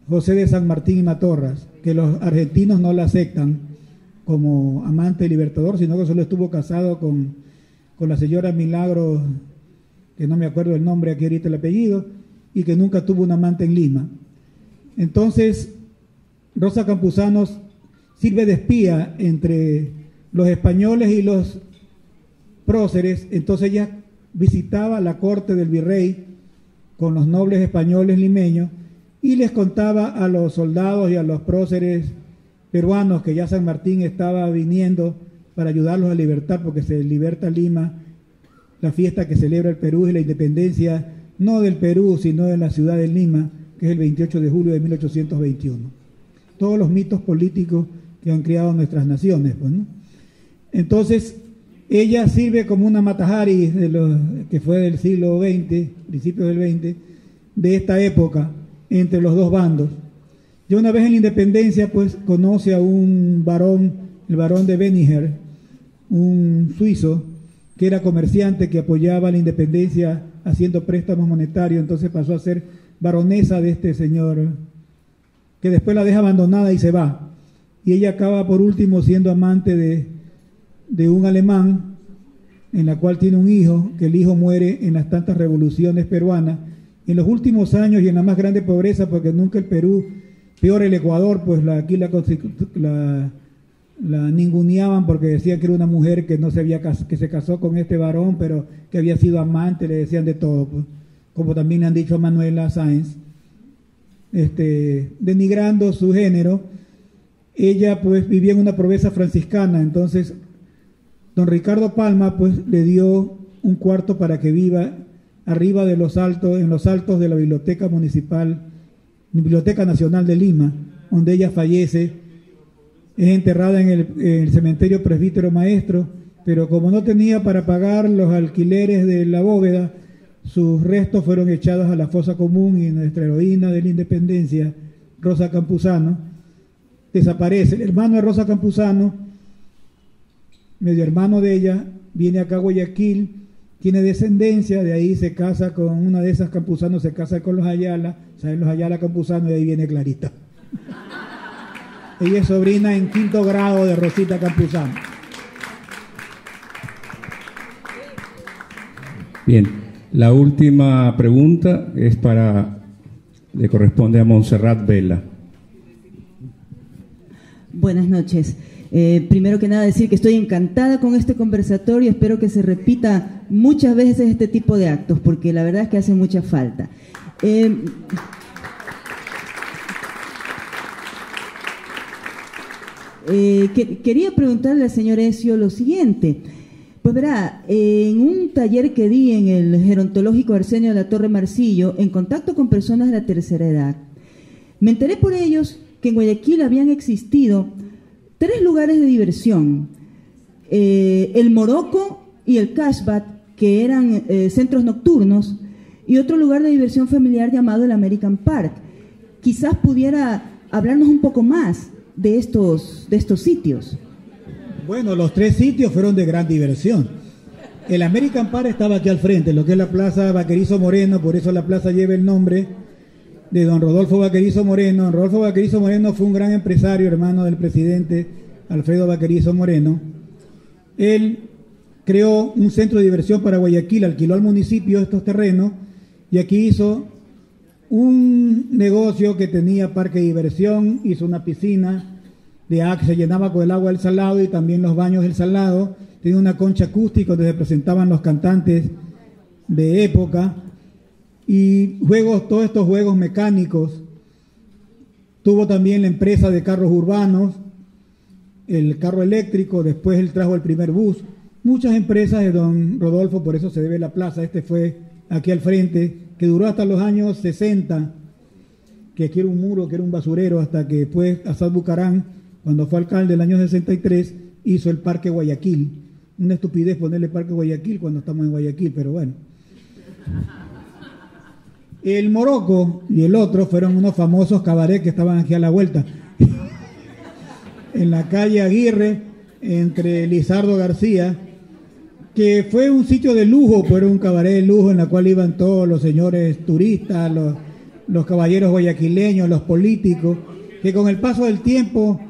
José de San Martín y Matorras, que los argentinos no la aceptan como amante libertador, sino que solo estuvo casado con, con la señora Milagro, que no me acuerdo el nombre, aquí ahorita el apellido, y que nunca tuvo un amante en Lima. Entonces, Rosa Campusanos sirve de espía entre los españoles y los próceres, entonces ella visitaba la corte del virrey con los nobles españoles limeños y les contaba a los soldados y a los próceres peruanos que ya San Martín estaba viniendo para ayudarlos a libertar, porque se liberta Lima, la fiesta que celebra el Perú y la independencia, no del Perú, sino de la ciudad de Lima, que es el 28 de julio de 1821. Todos los mitos políticos que han creado nuestras naciones. Pues, Entonces, ella sirve como una matajari de los, que fue del siglo XX, principios del XX, de esta época, entre los dos bandos. Yo una vez en la independencia, pues conoce a un varón, el varón de Beniger, un suizo, que era comerciante, que apoyaba la independencia haciendo préstamos monetarios, entonces pasó a ser baronesa de este señor, que después la deja abandonada y se va. Y ella acaba por último siendo amante de, de un alemán, en la cual tiene un hijo, que el hijo muere en las tantas revoluciones peruanas. En los últimos años y en la más grande pobreza, porque nunca el Perú Peor el Ecuador, pues la, aquí la, la, ninguneaban porque decían que era una mujer que no se había que se casó con este varón, pero que había sido amante, le decían de todo, pues, como también le han dicho a Manuela Sáenz, este, denigrando su género. Ella pues vivía en una pobreza franciscana, entonces don Ricardo Palma pues le dio un cuarto para que viva arriba de los altos, en los altos de la biblioteca municipal Biblioteca Nacional de Lima, donde ella fallece. Es enterrada en el, cementerio presbítero maestro, pero como no tenía para pagar los alquileres de la bóveda, sus restos fueron echados a la fosa común y nuestra heroína de la independencia, Rosa Campuzano, desaparece. El hermano de Rosa Campuzano, medio hermano de ella, viene acá a Guayaquil tiene descendencia, de ahí se casa con una de esas campusanos, se casa con los Ayala, saben los Ayala campusanos y ahí viene Clarita. Ella es sobrina en quinto grado de Rosita Campuzano. Bien, la última pregunta es para, le corresponde a Montserrat Vela. Buenas noches. Eh, primero que nada decir que estoy encantada con este conversatorio, espero que se repita muchas veces este tipo de actos, porque la verdad es que hace mucha falta. Eh, eh, quería preguntarle al señor Ezio lo siguiente. Pues verá, en un taller que di en el gerontológico Arsenio de la Torre Marcillo, en contacto con personas de la tercera edad, me enteré por ellos que en Guayaquil habían existido tres lugares de diversión, eh, el Morocco y el Cashbat, que eran eh, centros nocturnos, y otro lugar de diversión familiar llamado el American Park. Quizás pudiera hablarnos un poco más de estos, de estos sitios. Bueno, los tres sitios fueron de gran diversión. El American Park estaba aquí al frente, lo que es la Plaza Vaquerizo Moreno, por eso la plaza lleva el nombre de don Rodolfo Vaquerizo Moreno. Don Rodolfo Vaquerizo Moreno fue un gran empresario, hermano del presidente Alfredo Vaquerizo Moreno. Él creó un centro de diversión para Guayaquil, alquiló al municipio estos terrenos y aquí hizo un negocio que tenía parque de diversión, hizo una piscina de agua se llenaba con el agua del salado y también los baños del salado tenía una concha acústica donde se presentaban los cantantes de época y juegos, todos estos juegos mecánicos. Tuvo también la empresa de carros urbanos, el carro eléctrico, después él trajo el primer bus. Muchas empresas de don Rodolfo, por eso se debe la plaza, este fue aquí al frente, que duró hasta los años 60, que aquí era un muro, que era un basurero, hasta que después Asad Bucarán, cuando fue alcalde el año 63, hizo el Parque Guayaquil. Una estupidez ponerle Parque Guayaquil cuando estamos en Guayaquil, pero bueno. El Morocco y el otro fueron unos famosos cabarets que estaban aquí a la vuelta. [laughs] en la calle Aguirre, entre Lizardo García, que fue un sitio de lujo, fue un cabaret de lujo en la cual iban todos los señores turistas, los, los caballeros guayaquileños, los políticos, que con el paso del tiempo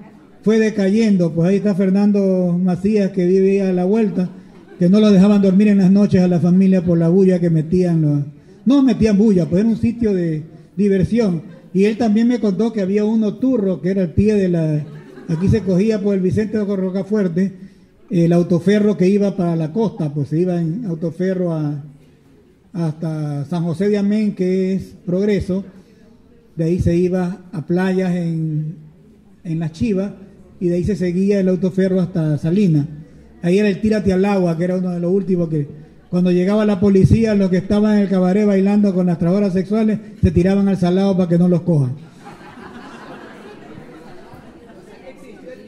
fue decayendo. Pues ahí está Fernando Macías que vivía a la vuelta, que no lo dejaban dormir en las noches a la familia por la bulla que metían los... No metían bulla, pues era un sitio de diversión. Y él también me contó que había uno turro, que era el pie de la... Aquí se cogía por el Vicente de Rocafuerte, el autoferro que iba para la costa, pues se iba en autoferro a, hasta San José de Amén, que es Progreso. De ahí se iba a playas en, en Las Chivas y de ahí se seguía el autoferro hasta Salinas. Ahí era el tírate al agua, que era uno de los últimos que cuando llegaba la policía, los que estaban en el cabaret bailando con las trabajadoras sexuales, se tiraban al salado para que no los cojan.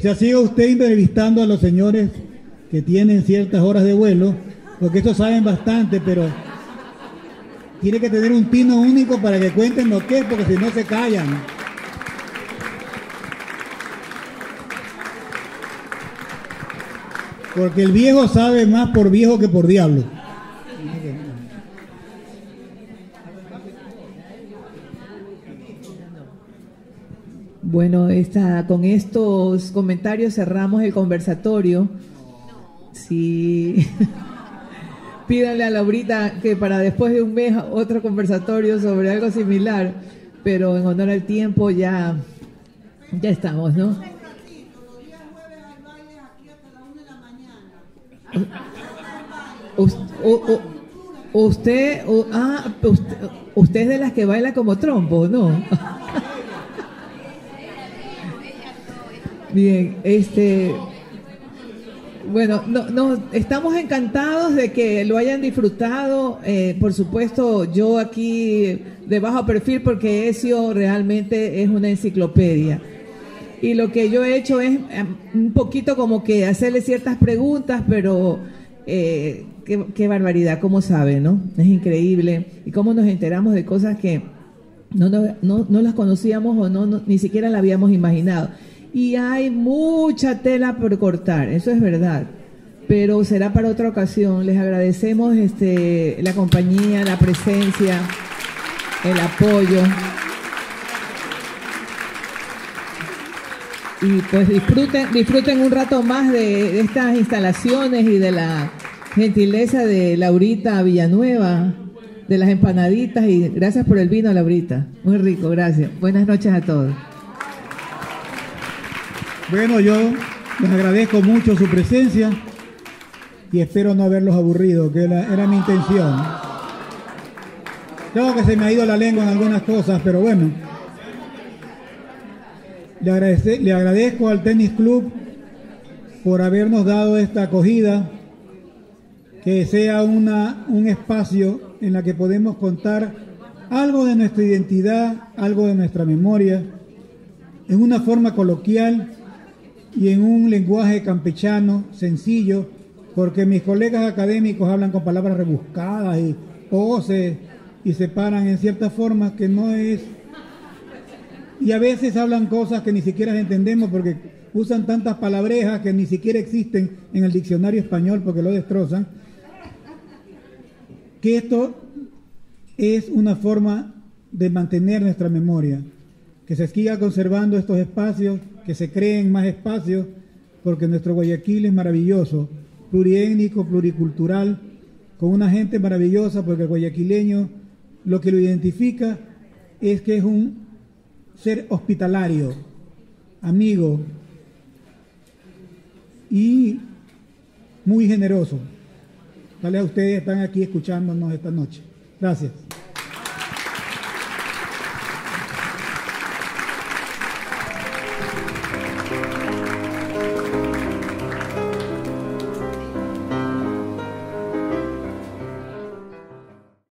Se sigue usted entrevistando a los señores que tienen ciertas horas de vuelo, porque estos saben bastante, pero tiene que tener un tino único para que cuenten lo que es, porque si no se callan. Porque el viejo sabe más por viejo que por diablo. Bueno, esta, con estos comentarios cerramos el conversatorio. Sí. Pídanle a Laurita que para después de un mes otro conversatorio sobre algo similar, pero en honor al tiempo ya, ya estamos, ¿no? Usted, ah, usted, usted es de las que baila como trompo, ¿no? Bien, este, bueno, no, no, estamos encantados de que lo hayan disfrutado. Eh, por supuesto, yo aquí de bajo perfil porque Ezio realmente es una enciclopedia. Y lo que yo he hecho es em, un poquito como que hacerle ciertas preguntas, pero eh, qué, barbaridad, cómo sabe, ¿no? Es increíble. Y cómo nos enteramos de cosas que no, no, no las conocíamos o no, ni siquiera la habíamos imaginado y hay mucha tela por cortar, eso es verdad. Pero será para otra ocasión. Les agradecemos este, la compañía, la presencia, el apoyo. Y pues disfruten, disfruten un rato más de, estas instalaciones y de la gentileza de Laurita Villanueva, de las empanaditas y gracias por el vino, Laurita. Muy rico, gracias. Buenas noches a todos. Bueno, yo les agradezco mucho su presencia y espero no haberlos aburrido, que era, mi intención. Creo que se me ha ido la lengua en algunas cosas, pero bueno. Le, agradezco al Tennis Club por habernos dado esta acogida, que sea una, un espacio en la que podemos contar algo de nuestra identidad, algo de nuestra memoria, en una forma coloquial y en un lenguaje campechano, sencillo, porque mis colegas académicos hablan con palabras rebuscadas y poses y se paran en ciertas formas que no es... Y a veces hablan cosas que ni siquiera entendemos porque usan tantas palabrejas que ni siquiera existen en el diccionario español porque lo destrozan. Que esto es una forma de mantener nuestra memoria, que se siga conservando estos espacios que se creen más espacios, porque nuestro Guayaquil es maravilloso, pluriétnico, pluricultural, con una gente maravillosa, porque el guayaquileño lo que lo identifica es que es un ser hospitalario, amigo, y muy generoso. Tal vez ustedes están aquí escuchándonos esta noche. Gracias.